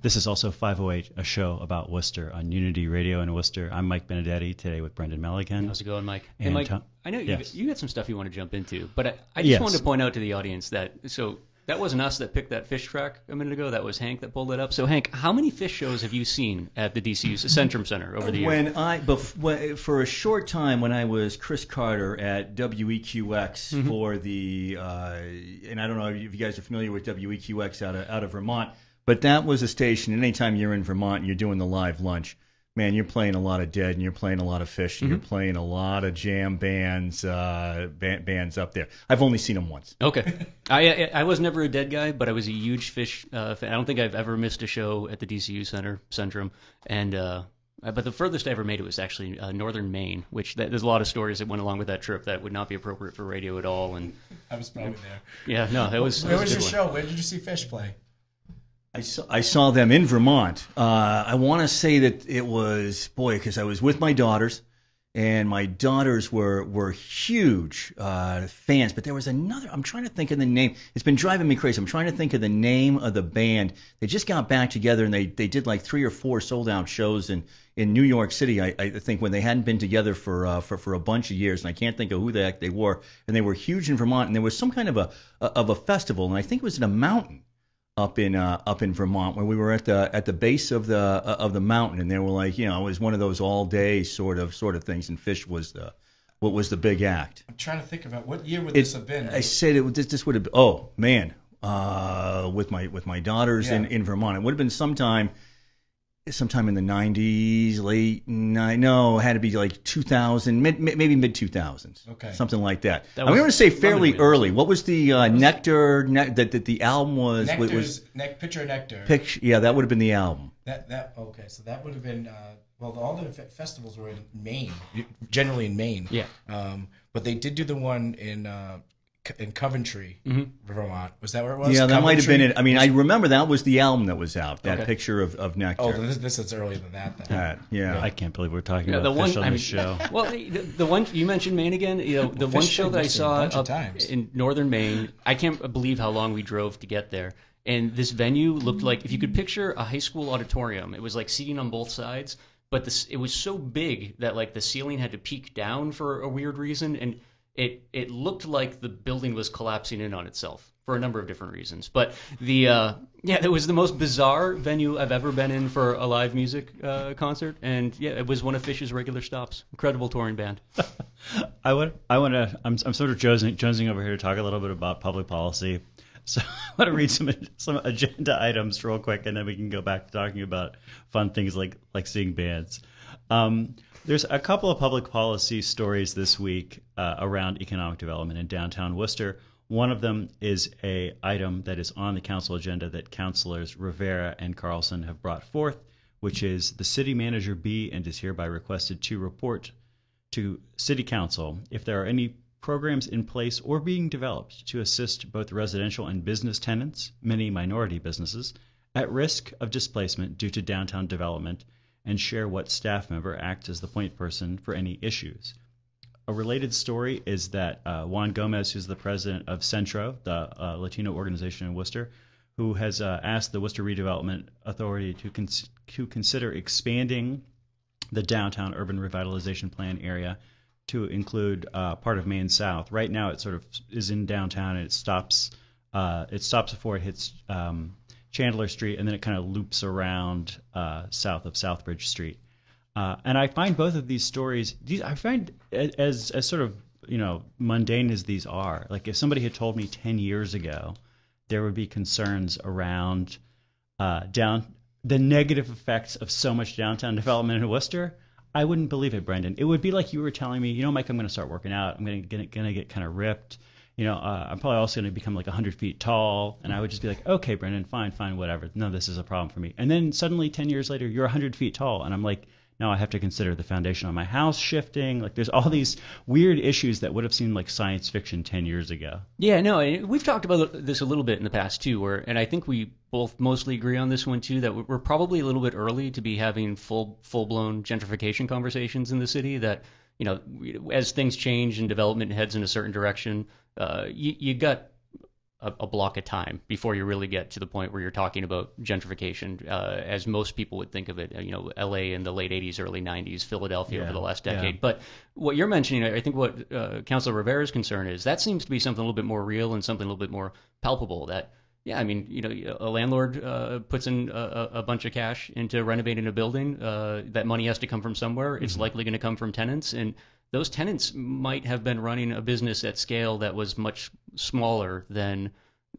This is also 508, a show about Worcester on Unity Radio in Worcester. I'm Mike Benedetti today with Brendan Melican. How's it going, Mike? Hey, And Mike, Tom- I know you, Yes. you got some stuff you want to jump into, but I, I just Yes. wanted to point out to the audience that so that wasn't us that picked that Phish track a minute ago. That was Hank that pulled it up. So Hank, how many Phish shows have you seen at the DCU's Centrum Center over the years? When I bef- when- for a short time when I was Chris Carter at WEQX Mm-hmm. for the uh, and I don't know if you guys are familiar with WEQX out of out of Vermont, but that was a station. Anytime you're in Vermont, and you're doing the live lunch. man, you're playing a lot of Dead and you're playing a lot of Phish and Mm-hmm. you're playing a lot of jam bands, uh, band, bands up there. I've only seen them once. Okay. I, I I was never a dead guy, but I was a huge Phish uh, fan. I don't think I've ever missed a show at the DCU Center Centrum, and uh, but the furthest I ever made it was actually uh, Northern Maine, which that, there's a lot of stories that went along with that trip that would not be appropriate for radio at all. And I was probably there. yeah, no, it was. Where it was a your one. show? Where did you see Phish play? I saw, I saw them in Vermont. Uh, I want to say that it was boy because I was with my daughters, and my daughters were were huge uh, fans. But there was another. I'm trying to think of the name. It's been driving me crazy. I'm trying to think of the name of the band. They just got back together and they they did like three or four sold out shows in in New York City. I, I think when they hadn't been together for uh, for for a bunch of years, and I can't think of who the heck they were. And they were huge in Vermont. And there was some kind of a of a festival, and I think it was in a mountain up in uh, up in Vermont where we were at the at the base of the uh, of the mountain and they were like you know it was one of those all day sort of sort of things and Phish was the what was the big act. I'm trying to think about what year would It- this have been? I said it would- this this would have been, oh man uh, with my with my daughters in in Vermont it would have been sometime sometime in the 90s late ni- no it had to be like 2000 mid, mid- maybe mid 2000s Okay. something like that, That I'm going to say fairly early what was the uh, nectar ne- that that the album was was- Nectar's was nec- picture of nectar. picture yeah that would have been the album That that okay, so that would have been uh, well, all the fe- festivals were in Maine, generally in Maine. Yeah. Um, but they did do the one in uh, Co- in Coventry, Mhm. Vermont. Was that where it was? Yeah, that might have been it. I mean, I remember that was the album that was out. That Okay. picture of, of Nectar. Oh, this, this is earlier than that. Then. That, yeah. I can't believe we're talking Yeah, about the one Phish on I this mean, show. Well, the, the one you mentioned Maine again. You know, the Well, one show that I Western a saw bunch of up times. in northern Maine. I can't believe how long we drove to get there. And this venue looked like if you could picture a high school auditorium. It was like seating on both sides, but this it was so big that like the ceiling had to peak down for a weird reason, and it it looked like the building was collapsing in on itself for a number of different reasons. But the uh, yeah, it was the most bizarre venue I've ever been in for a live music uh, concert, and yeah, it was one of Phish's regular stops. Incredible touring band. I would, I want to, I'm, I'm sort of jonesing, jonesing over here to talk a little bit about public policy. So I want to read some some agenda items real quick, and then we can go back to talking about fun things like like seeing bands. Um, there's a couple of public policy stories this week uh, around economic development in downtown Worcester. One of them is a item that is on the council agenda that councilors Rivera and Carlson have brought forth, which is the city manager be and is hereby requested to report to City Council if there are any programs in place or being developed to assist both residential and business tenants, many minority businesses, at risk of displacement due to downtown development, and share what staff member acts as the point person for any issues. A related story is that uh, Juan Gomez, who's the president of Centro, the uh, Latino organization in Worcester, who has uh, asked the Worcester Redevelopment Authority to, cons- to consider expanding the downtown urban revitalization plan area to include uh, part of Main South. Right now, it sort of is in downtown and it stops. Uh, it stops before it hits um, Chandler Street, and then it kind of loops around uh, south of Southbridge Street. Uh, and I find both of these stories. These I find as as sort of you know mundane as these are. Like if somebody had told me ten years ago there would be concerns around uh, down the negative effects of so much downtown development in Worcester, I wouldn't believe it, Brendan. It would be like you were telling me, you know, Mike, I'm going to start working out. I'm going to get going to get kind of ripped. You know, uh, I'm probably also going to become like 100 feet tall, and I would just be like, okay, Brendan, fine, fine, whatever. No, this is a problem for me. And then suddenly, 10 years later, you're 100 feet tall, and I'm like, now I have to consider the foundation on my house shifting. Like, there's all these weird issues that would have seemed like science fiction 10 years ago. Yeah, no, we've talked about this a little bit in the past too, where, and I think we both mostly agree on this one too, that we're probably a little bit early to be having full full blown gentrification conversations in the city. That you know, as things change and development heads in a certain direction, uh, you you got a, a block of time before you really get to the point where you're talking about gentrification, uh, as most people would think of it. You know, L.A. in the late '80s, early '90s, Philadelphia Yeah, over the last yeah. decade. But what you're mentioning, I think what uh, Councilor Rivera's concern is, that seems to be something a little bit more real and something a little bit more palpable. That, yeah, I mean, you know, a landlord uh, puts in a, a bunch of cash into renovating a building. Uh, that money has to come from somewhere. It's likely going to come from tenants, and those tenants might have been running a business at scale that was much smaller than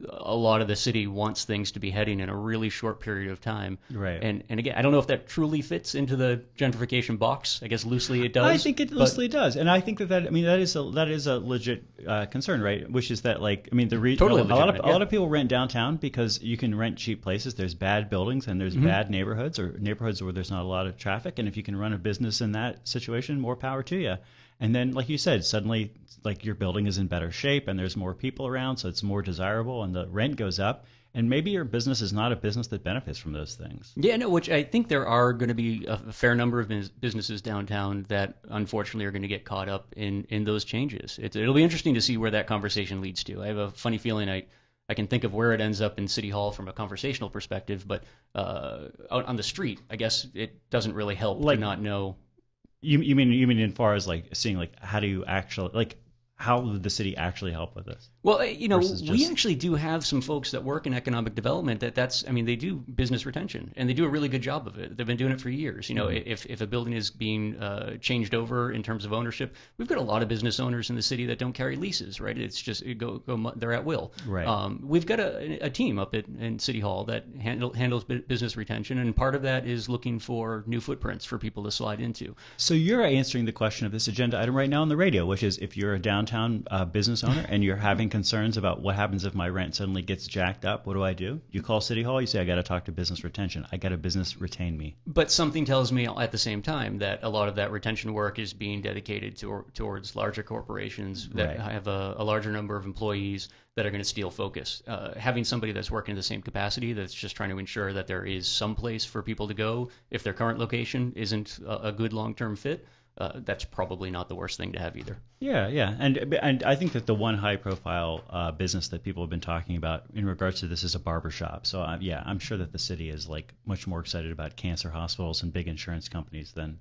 a lot of the city wants things to be heading in a really short period of time. Right. And and again, I don't know if that truly fits into the gentrification box. I guess loosely it does. I think it loosely does, and I think that that I mean that is a that is a legit uh, concern, right? Which is that like I mean the re- Totally a, lot of legitimate, a lot of people rent downtown because you can rent cheap places. There's bad buildings and Mm-hmm. there's bad neighborhoods or neighborhoods where there's not a lot of traffic, and if you can run a business in that situation, more power to you. And then, like you said, suddenly like your building is in better shape and there's more people around, so it's more desirable, and the rent goes up. And maybe your business is not a business that benefits from those things. Yeah, no, which I think there are going to be a fair number of businesses downtown that unfortunately are going to get caught up in, in those changes. It, it'll be interesting to see where that conversation leads to. I have a funny feeling I, I can think of where it ends up in City Hall from a conversational perspective, but uh, out on the street, I guess it doesn't really help Like- to not know. You, you mean you mean in far as like seeing like how do you actually like how would the city actually help with this? Well, uh, you know, we actually do have some folks that work in economic development that that's, I mean, they do business retention and they do a really good job of it. They've been doing it for years. You know, Mm-hmm. if, if a building is being uh, changed over in terms of ownership, we've got a lot of business owners in the city that don't carry leases, right? It's just it go, go they're at will. Right. Um, we've got a, a team up at in City Hall that handle, handles business retention, and part of that is looking for new footprints for people to slide into. So you're answering the question of this agenda item right now on the radio, which is if you're a downtown uh, business owner and you're having concerns about what happens if my rent suddenly gets jacked up, what do I do? You call City Hall, you say I got to talk to business retention. I got a business retain me. But something tells me at the same time that a lot of that retention work is being dedicated to, towards larger corporations that Right. have a, a larger number of employees that are going to steal focus. Uh, having somebody that's working in the same capacity that's just trying to ensure that there is some place for people to go if their current location isn't a, a good long-term fit, uh, that's probably not the worst thing to have either. Yeah, yeah, and and I think that the one high-profile uh, business that people have been talking about in regards to this is a barber shop. So uh, yeah, I'm sure that the city is like much more excited about cancer hospitals and big insurance companies than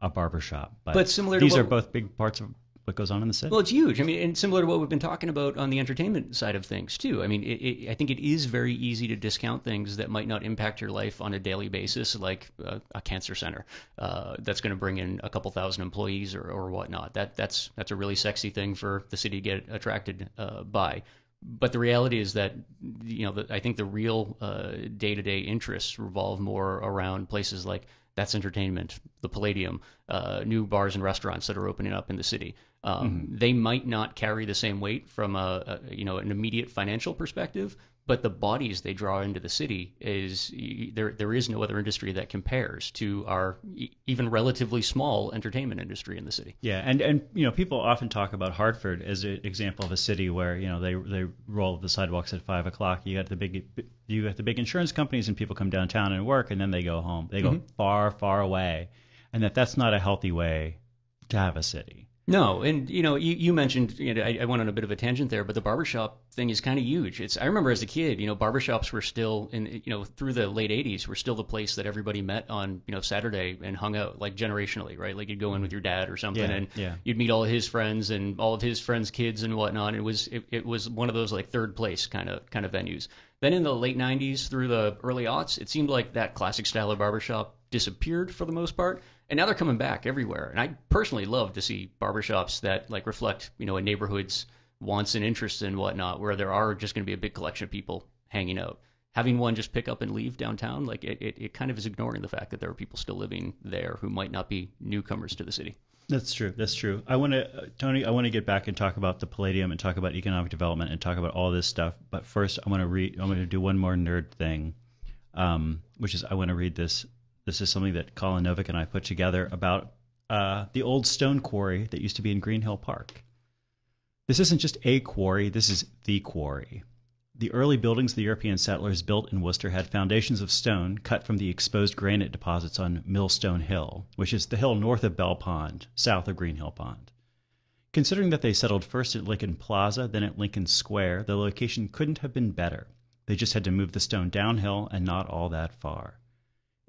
a barber shop. But, But similar to these what- are both big parts of what goes on in the city. Well, it's huge. I mean, and similar to what we've been talking about on the entertainment side of things too. I mean, it, it, I think it is very easy to discount things that might not impact your life on a daily basis, like uh, a cancer center uh, that's going to bring in a couple thousand employees or, or whatnot. That that's that's a really sexy thing for the city to get attracted uh, by. But the reality is that you know the, I think the real uh, day-to-day interests revolve more around places like that's entertainment, the Palladium, uh, new bars and restaurants that are opening up in the city. Um, They might not carry the same weight from a, a you know an immediate financial perspective, but the bodies they draw into the city is there. There is no other industry that compares to our even relatively small entertainment industry in the city. Yeah, and and you know people often talk about Hartford as an example of a city where you know they they roll the sidewalks at five o'clock. You got the big you got the big insurance companies and people come downtown and work and then they go home. They go far far away, and that that's not a healthy way to have a city. No, and you know, you, you mentioned, you know, I, I went on a bit of a tangent there, but the barbershop thing is kind of huge. It's I remember as a kid, you know, barbershops were still in, you know, through the late '80s, were still the place that everybody met on, you know, Saturday and hung out, like generationally, right? Like you'd go in with mm-hmm. your dad or something, Yeah, and yeah. you'd meet all of his friends and all of his friends' kids and whatnot. It was it, it was one of those like third place kind of kind of venues. Then in the late '90s through the early aughts, it seemed like that classic style of barbershop disappeared for the most part, and now they're coming back everywhere. And I personally love to see barbershops that like reflect you know a neighborhood's wants and interests and whatnot, where there are just going to be a big collection of people hanging out. Having one just pick up and leave downtown, like it, it, it kind of is ignoring the fact that there are people still living there who might not be newcomers to the city. That's true. That's true. I want to, Tony. I want to get back and talk about the Palladium and talk about economic development and talk about all this stuff. But first, I want to read. I want to do one more nerd thing, um, which is I want to read this. This is something that Colin Novick and I put together about uh, the old stone quarry that used to be in Green Hill Park. This isn't just a quarry. This is the quarry. The early buildings the European settlers built in Worcester had foundations of stone cut from the exposed granite deposits on Millstone Hill, which is the hill north of Bell Pond, south of Green Hill Pond. Considering that they settled first at Lincoln Plaza, then at Lincoln Square, the location couldn't have been better. They just had to move the stone downhill and not all that far.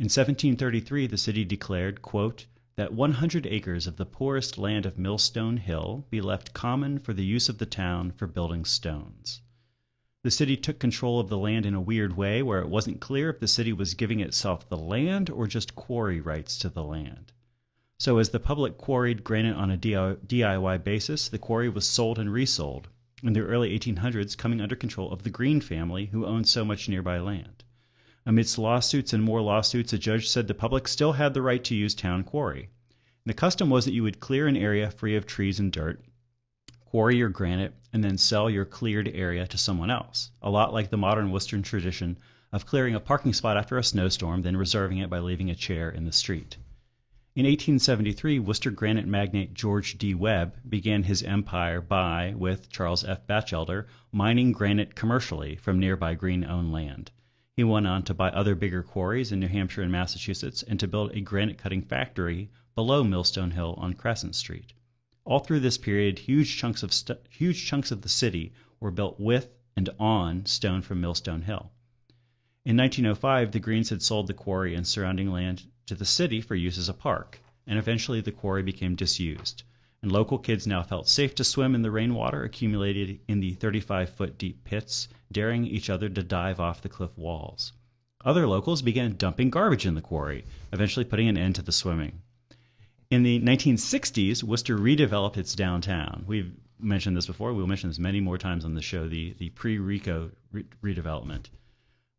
In 1733, the city declared, quote, that 100 acres of the poorest land of Millstone Hill be left common for the use of the town for building stones. The city took control of the land in a weird way where it wasn't clear if the city was giving itself the land or just quarry rights to the land. So, as the public quarried granite on a DIY basis, the quarry was sold and resold. in the early 1800s coming under control of the Green family, who owned so much nearby land. Amidst lawsuits and more lawsuits, a judge said the public still had the right to use town quarry. The custom was that you would clear an area free of trees and dirt, quarry your granite, and then sell your cleared area to someone else, a lot like the modern Western tradition of clearing a parking spot after a snowstorm, then reserving it by leaving a chair in the street. In 1873, Worcester granite magnate George D. Webb began his empire by, with Charles F. Batchelder, mining granite commercially from nearby green owned land. He went on to buy other bigger quarries in New Hampshire and Massachusetts and to build a granite cutting factory below Millstone Hill on Crescent Street. All through this period, huge chunks of huge chunks of the city were built with and on stone from Millstone Hill. In 1905, the Greens had sold the quarry and surrounding land to the city for use as a park, and eventually the quarry became disused, and local kids now felt safe to swim in the rainwater accumulated in the 35 foot deep pits, daring each other to dive off the cliff walls. Other locals began dumping garbage in the quarry, eventually putting an end to the swimming. In the 1960s, Worcester redeveloped its downtown. We've mentioned this before. We'll mention this many more times on the show. The the pre-RICO re- redevelopment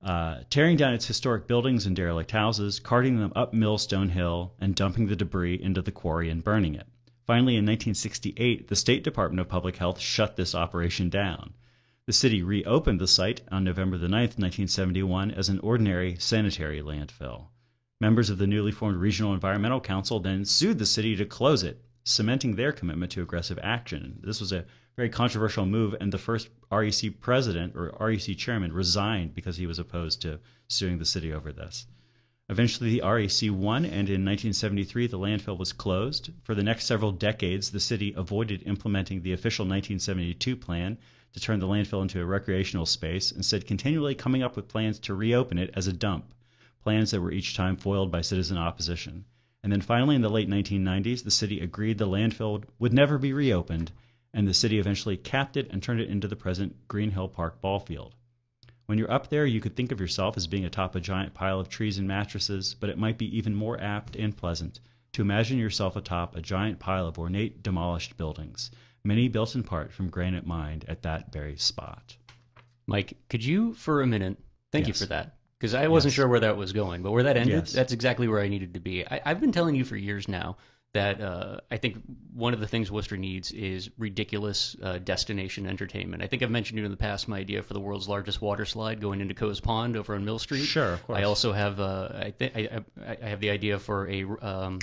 uh, tearing down its historic buildings and derelict houses, carting them up Millstone Hill, and dumping the debris into the quarry and burning it. Finally, in 1968, the State Department of Public Health shut this operation down. The city reopened the site on November 9, 1971, as an ordinary sanitary landfill. Members of the newly formed Regional Environmental Council then sued the city to close it, cementing their commitment to aggressive action. This was a very controversial move, and the first REC president or REC chairman resigned because he was opposed to suing the city over this. Eventually, the REC won, and in 1973, the landfill was closed. For the next several decades, the city avoided implementing the official 1972 plan to turn the landfill into a recreational space, instead, continually coming up with plans to reopen it as a dump, plans that were each time foiled by citizen opposition. And then finally, in the late 1990s, the city agreed the landfill would never be reopened, and the city eventually capped it and turned it into the present Green Hill Park ball field. When you're up there, you could think of yourself as being atop a giant pile of trees and mattresses, but it might be even more apt and pleasant to imagine yourself atop a giant pile of ornate demolished buildings, many built in part from granite mined at that very spot. Mike, could you for a minute? Thank you for that. Because I wasn't Yes. sure where that was going, but where that ended, Yes. that's exactly where I needed to be. I, I've been telling you for years now that uh, I think one of the things Worcester needs is ridiculous uh, destination entertainment. I think I've mentioned you in the past my idea for the world's largest water slide going into Coes Pond over on Mill Street. Sure, of course. I also have uh, I, th- I, I I have the idea for a um,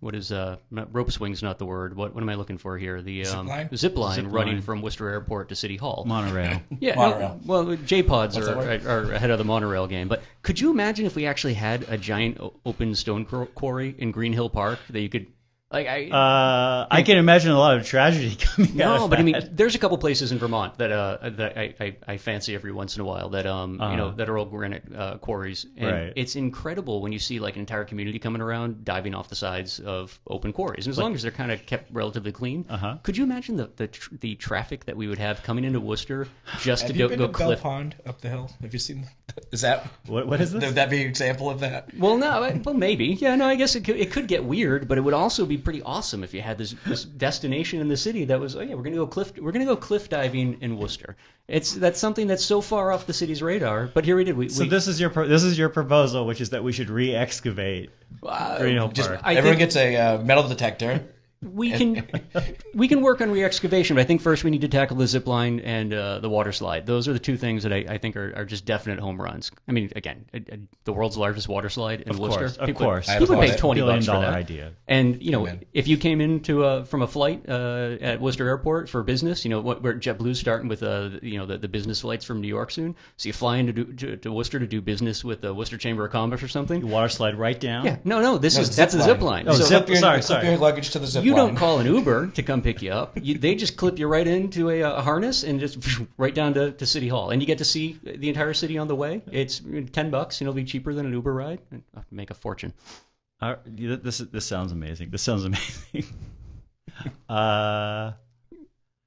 what is uh rope swing's not the word. What what am I looking for here? The um, line? zip line Zip running line. from Worcester Airport to City Hall. Monorail. Yeah, Monorail. no, well, J pods are, are ahead of the monorail game. But could you imagine if we actually had a giant open stone quarry in Green Hill Park that you could, like, I. Uh, I can imagine a lot of tragedy coming out no, of but I mean, there's a couple places in Vermont that uh that I, I, I fancy every once in a while that um Uh-huh. you know that are all granite uh, quarries and Right. it's incredible when you see like an entire community coming around diving off the sides of open quarries and as long as they're kind of kept relatively clean. Uh-huh. Could you imagine the the, tr- the traffic that we would have coming into Worcester just Have to you go, been go to Bell cliff? Pond up the hill? Have you seen? Is that What, what is this? would that be an example of that? Well, no, I- well, maybe. Yeah, no, I guess it could, it could get weird, but it would also be pretty awesome if you had this, this destination in the city that was, oh yeah, we're gonna go cliff, we're gonna go cliff diving in Worcester. It's that's something that's so far off the city's radar, but here we did. We, So we this is your pro- this is your proposal, which is that we should re-excavate uh, Green Hill Park. I everyone think- gets a uh, metal detector. We can we can work on re-excavation, but I think first we need to tackle the zip line and uh, the water slide. Those are the two things that I, I think are, are just definite home runs. I mean, again, uh, uh, the world's largest water slide in Of Worcester. course, of People- course. People applaud pay it. twenty billion bucks for that. idea. And you know, Amen. if you came into uh, from a flight uh, at Worcester Airport for business, you know, what, where JetBlue's starting with uh, you know the, the business flights from New York soon. So you fly into do, to, to Worcester to do business with the Worcester Chamber of Commerce or something. You water slide right down. Yeah, no, no, this No, is zip that's a zip line. line. Oh, so zip- sorry, sorry. your luggage to the zip you don't call an Uber to come pick you up. You, they just clip you right into a, a harness and just right down to, to City Hall, and you get to see the entire city on the way. It's ten bucks. Know, it'll be cheaper than an Uber ride. and I'll make a fortune. Uh, this this sounds amazing. This sounds amazing. uh,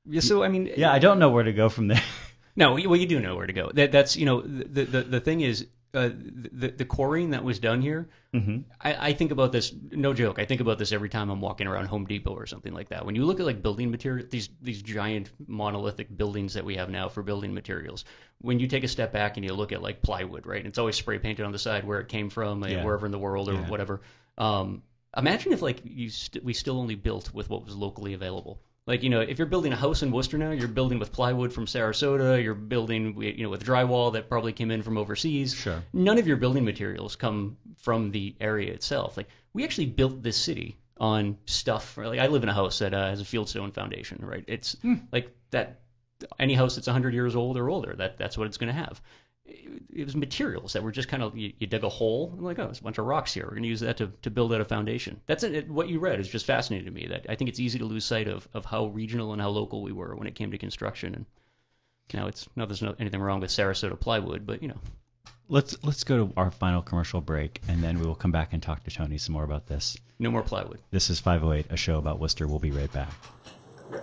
Yeah, so I mean, yeah, I don't know where to go from there. No, well, you do know where to go. That, that's you know the, the the thing is, uh, the the quarrying that was done here. I, I think about this. No joke. I think about this every time I'm walking around Home Depot or something like that. When you look at like building material, these these giant monolithic buildings that we have now for building materials. When you take a step back and you look at like plywood, right? It's always spray painted on the side where it came from, Yeah. wherever in the world or Yeah. whatever. Um, imagine if like you st- we still only built with what was locally available. Like you know, if you're building a house in Worcester now, you're building with plywood from Sarasota. You're building you know with drywall that probably came in from overseas. Sure. None of your building materials come from the area itself. Like we actually built this city on stuff. Like I live in a house that uh, has a fieldstone foundation, right? It's like that. Any house that's 100 years old or older, that that's what it's going to have. It, was materials that were just kind of you, you dug a hole and like oh, there's a bunch of rocks here. We're going to use that to, to build out a foundation. That's it, what you read is just fascinating to me. That I think it's easy to lose sight of of how regional and how local we were when it came to construction. And now it's no, there's no anything wrong with Sarasota plywood, but you know. Let's let's go to our final commercial break, and then we will come back and talk to Tony some more about this. No more plywood. This is 508, a show about Worcester. We'll be right back.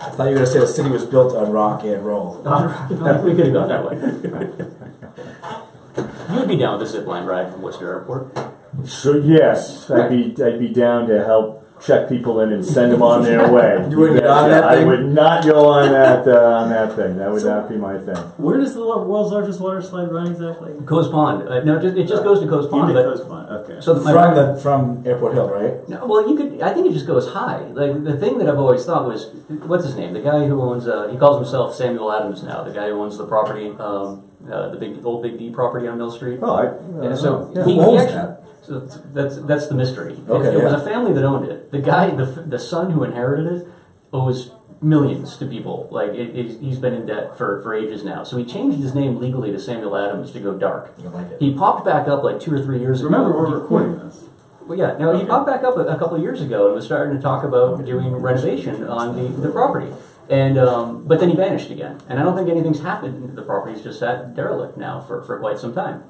I thought you were gonna say the city was built on rock and roll. we could have gone that way. you would be down with the zip line ride from Worcester Airport. So yes, I'd be I'd be down to help check people in and send them on their way. You wouldn't get on betcha. that thing? I would not go on that uh, on that thing. That would not be my thing. Where does the lo- world's largest water slide run exactly? Coes Pond. Uh, no, it just, it just goes to Coes Pond. Into But, Coes Pond. Okay. so the, my, From the from Airport Hill, right? no, well, you could. I think it just goes high. Like the thing that I've always thought was, what's his name? The guy who owns. Uh, he calls himself Samuel Adams now. The guy who owns the property, um, uh, the big old Big D property on Mill Street. Oh, I, Yeah, uh, so yeah. he, Who he owns actually, that? So that's that's the mystery. It- Okay, it, was yeah. a family that owned it. The guy, the the son who inherited it, owes millions to people. Like it, it, he's been in debt for, for ages now. So he changed his name legally to Samuel Adams to go dark. I like it. He popped back up like two or three years Remember, ago. we're recording this. well, yeah. No, he popped back up a, a couple of years ago and was starting to talk about doing renovation on the, the property. And um, but then he vanished again, and I don't think anything's happened. The property's just sat derelict now for, for quite some time.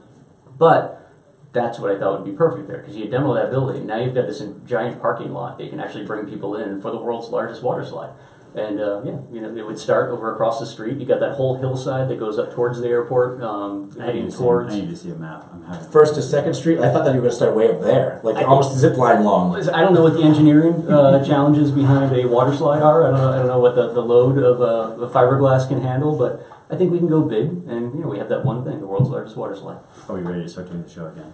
But that's what I thought would be perfect there because you demo that building. Now you've got this giant parking lot that you can actually bring people in for the world's largest water slide. And uh, yeah, you know, it would start over across the street. You got that whole hillside that goes up towards the airport, um, I need, heading to see, towards. I need to see a map. I'm having. First to Second Street. I thought that you were gonna start way up there, like I- almost zip line long. I don't know what the engineering uh, challenges behind a water slide are. I don't know. I don't know what the, the load of uh, the fiberglass can handle, but I think we can go big. And you know, we have that one thing, the world's largest water slide. Are we ready to start doing the show again?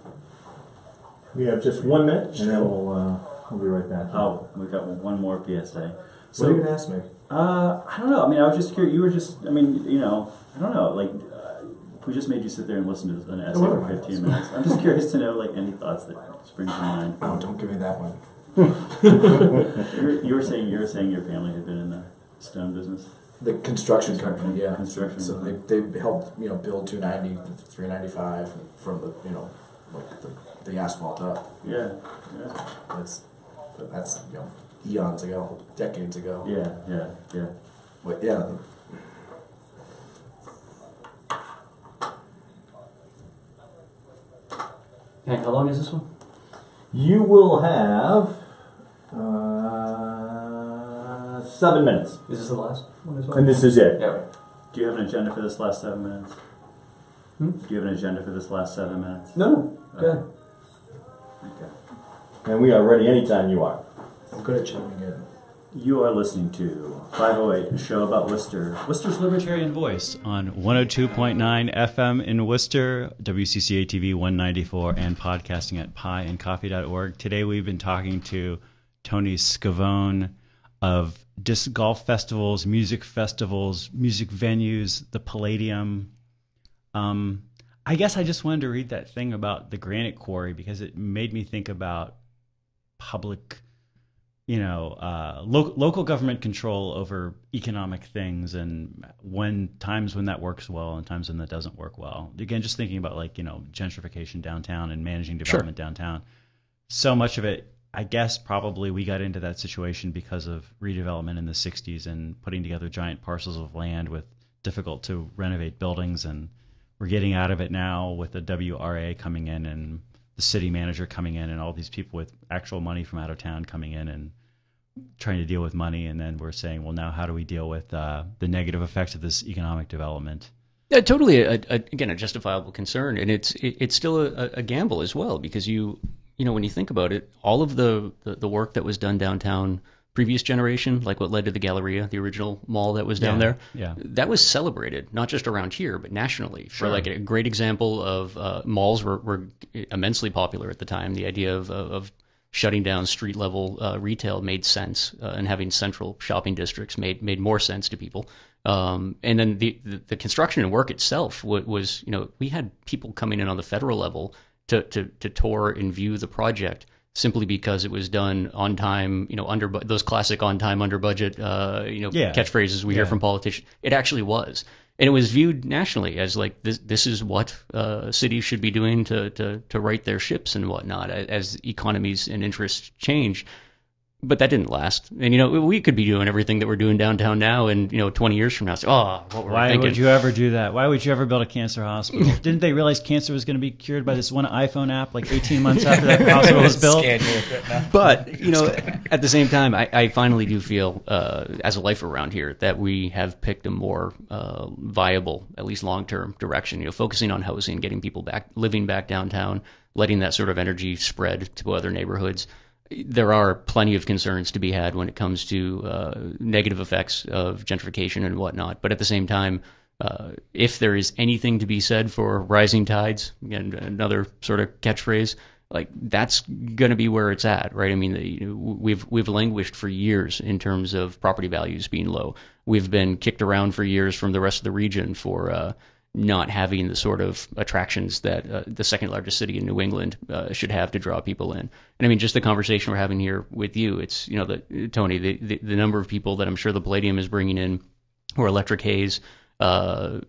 We have just one minute, and then we'll uh, we'll be right back. Oh, we've got one more PSA. what are you gonna ask me? Uh, I don't know. I mean, I was just curious. You were just, I mean, you know, I don't know. Like, uh, we just made you sit there and listen to an essay for 15 minutes. I'm just curious to know, like, any thoughts that spring to mind. Oh, don't give me that one. You were saying you were saying your family had been in the stone business. The construction company, yeah. Construction. So they they helped you know build 290, 395 from the you know like the, the asphalt up. Yeah, yeah, That's that's you know eons ago, decades ago. yeah, yeah, yeah. But yeah, Hank, how long is this one? You will have uh, seven minutes, Is this the last one as well? and this is it. yeah. Do you have an agenda for this last seven minutes? Hmm? Do you have an agenda for this last seven minutes? No, no. Go. Okay. And we are ready anytime you are. I'm good at chiming in. You are listening to 508, a show about Worcester. Worcester's Libertarian Voice on 102.9 FM in Worcester, WCCA TV 194, and podcasting at pieandcoffee.org. Today we've been talking to Tony Scavone of disc golf festivals, music festivals, music venues, the Palladium. Um, I guess I just wanted to read that thing about the granite quarry because it made me think about public you know, uh, lo- local government control over economic things, and when times when that works well and times when that doesn't work well. Again, just thinking about like you know gentrification downtown and managing development downtown. So much of it, I guess, probably we got into that situation because of redevelopment in the '60s and putting together giant parcels of land with difficult to renovate buildings, and we're getting out of it now with the WRA coming in and the city manager coming in and all these people with actual money from out of town coming in and trying to deal with money and then we're saying well now how do we deal with uh, the negative effects of this economic development Yeah, totally. A, a, again, a justifiable concern, and it's it, it's still a, a gamble as well because you you know when you think about it, all of the, the the work that was done downtown previous generation, like what led to the Galleria, the original mall that was down Yeah, there, yeah. that was celebrated not just around here but nationally. For like a great example of uh, malls were, were immensely popular at the time. The idea of of, of shutting down street level uh, retail made sense, uh, and having central shopping districts made made more sense to people. Um, and then the, the the construction and work itself was, was you know we had people coming in on the federal level to to to tour and view the project simply because it was done on time, you know, under bu- those classic on time under budget, uh, you know, Yeah. catchphrases we hear from politicians. It actually was. And it was viewed nationally as like this. This is what uh, cities should be doing to, to, to right their ships and whatnot a- as economies and interests change. But that didn't last. And you know, we could be doing everything that we're doing downtown now, and you know, 20 years from now, say, oh, what were we Why thinking? would you ever do that? Why would you ever build a cancer hospital? Didn't they realize cancer was going to be cured by this one iPhone app like 18 months after that hospital was built? Scan you right now. But you know, at the same time, I, I finally do feel, uh, as a lifer around here, that we have picked a more uh, viable, at least long-term direction. You know, focusing on housing, getting people back living back downtown, letting that sort of energy spread to other neighborhoods. There are plenty of concerns to be had when it comes to uh, negative effects of gentrification and whatnot. But at the same time, uh, if there is anything to be said for rising tides, again, another sort of catchphrase, like that's going to be where it's at, right? I mean, the, we've we've languished for years in terms of property values being low. We've been kicked around for years from the rest of the region for uh, not having the sort of attractions that uh, the second largest city in New England uh, should have to draw people in. And I mean, just the conversation we're having here with you, it's you know, the Tony, the, the the number of people that I'm sure the Palladium is bringing in, or Electric Haze. Uh,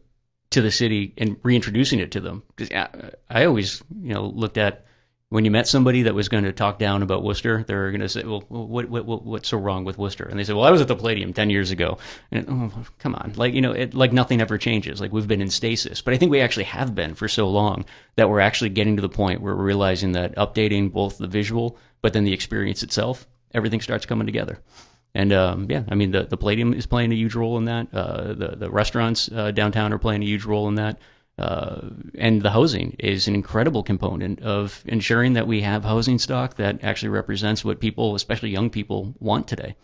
to the city and reintroducing it to them. Because I, I always, you know, looked at when you met somebody that was going to talk down about Worcester, they're going to say, "Well, what, what, what, what's so wrong with Worcester?" And they say, "Well, I was at the Palladium 10 years ago." And oh, come on, like you know, it, like nothing ever changes. Like we've been in stasis, but I think we actually have been for so long that we're actually getting to the point where we're realizing that updating both the visual, but then the experience itself, everything starts coming together. And um, yeah, I mean the the Palladium is playing a huge role in that. Uh, the the restaurants uh, downtown are playing a huge role in that. Uh, and the housing is an incredible component of ensuring that we have housing stock that actually represents what people, especially young people, want today.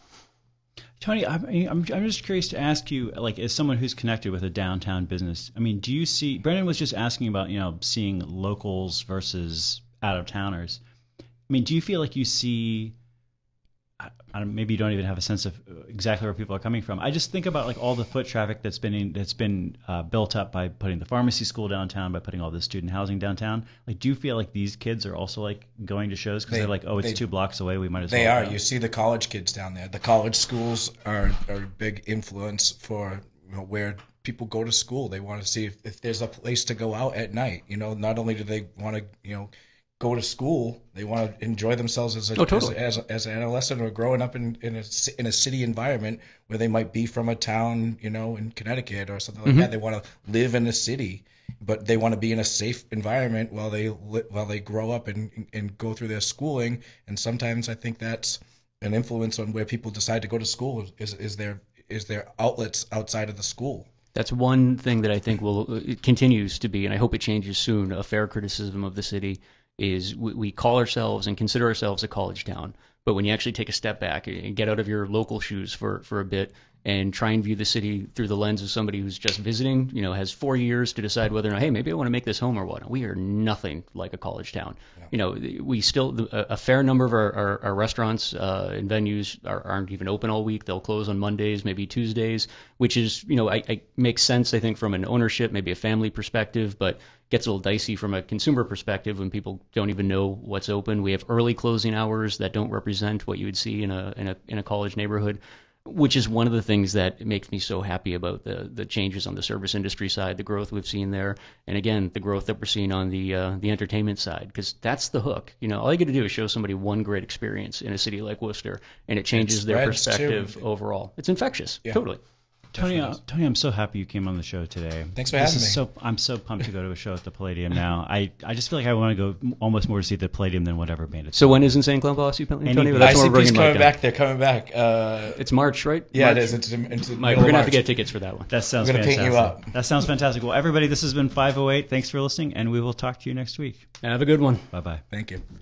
Tony, I'm, I'm, I'm just curious to ask you, like, as someone who's connected with a downtown business, I mean, do you see? Brendan was just asking about, you know, seeing locals versus out of towners. I mean, do you feel like you see? I, I don't, maybe you don't even have a sense of exactly where people are coming from. I just think about like all the foot traffic that's been in, that's been uh, built up by putting the pharmacy school downtown, by putting all the student housing downtown. Like, do you feel like these kids are also like going to shows because They- they're like, oh, it's they- two blocks away, we might as They well. are. go. You see the college kids down there. The college schools are, are a big influence for you know, where people go to school. They want to see if, if there's a place to go out at night. You know, not only do they want to, you know, go to school, they want to enjoy themselves as a, Oh, totally. as, as, as an adolescent or growing up in, in a in a city environment where they might be from a town, you know, in Connecticut or something like Mhm. that. They want to live in a city, but they want to be in a safe environment while they while they grow up and and go through their schooling. And sometimes I think that's an influence on where people decide to go to school is is their is their outlets outside of the school. That's one thing that I think will it continues to be, and I hope it changes soon. A fair criticism of the city is we, we call ourselves and consider ourselves a college town, but when you actually take a step back and get out of your local shoes for for a bit and try and view the city through the lens of somebody who's just visiting, you know, has four years to decide whether or not, hey, maybe I want to make this home or what. We are nothing like a college town. You know, we still a, a fair number of our, our, our restaurants uh, and venues are, aren't even open all week. They'll close on Mondays, maybe Tuesdays, which is you know, I, I makes sense I think from an ownership, maybe a family perspective, but gets a little dicey from a consumer perspective when people don't even know what's open. We have early closing hours that don't represent what you would see in a in a in a college neighborhood which is one of the things that makes me so happy about the the changes on the service industry side, the growth we've seen there, and again the growth that we're seeing on the uh, the entertainment side, because that's the hook. You know, all you got to do is show somebody one great experience in a city like Worcester, and it changes their spreads, too. perspective overall. It's infectious, Yeah. totally. Tony, uh. Tony, I'm so happy you came on the show today. Thanks for This having is me. So I'm so pumped to go to a show at the Palladium now. I, I just feel like I want to go almost more to see the Palladium than whatever band it's. So when is Insane Clown Posse, Tony? Any- That's when ICP's coming down. back. They're coming back. Uh, It's March, right? yeah, March? it is. It's, it's Mike, we're gonna have to get tickets for that one. That sounds I'm gonna paint fantastic. you up. That sounds fantastic. Well, everybody, this has been 508. Thanks for listening, and we will talk to you next week. Have a good one. Bye bye. Thank you.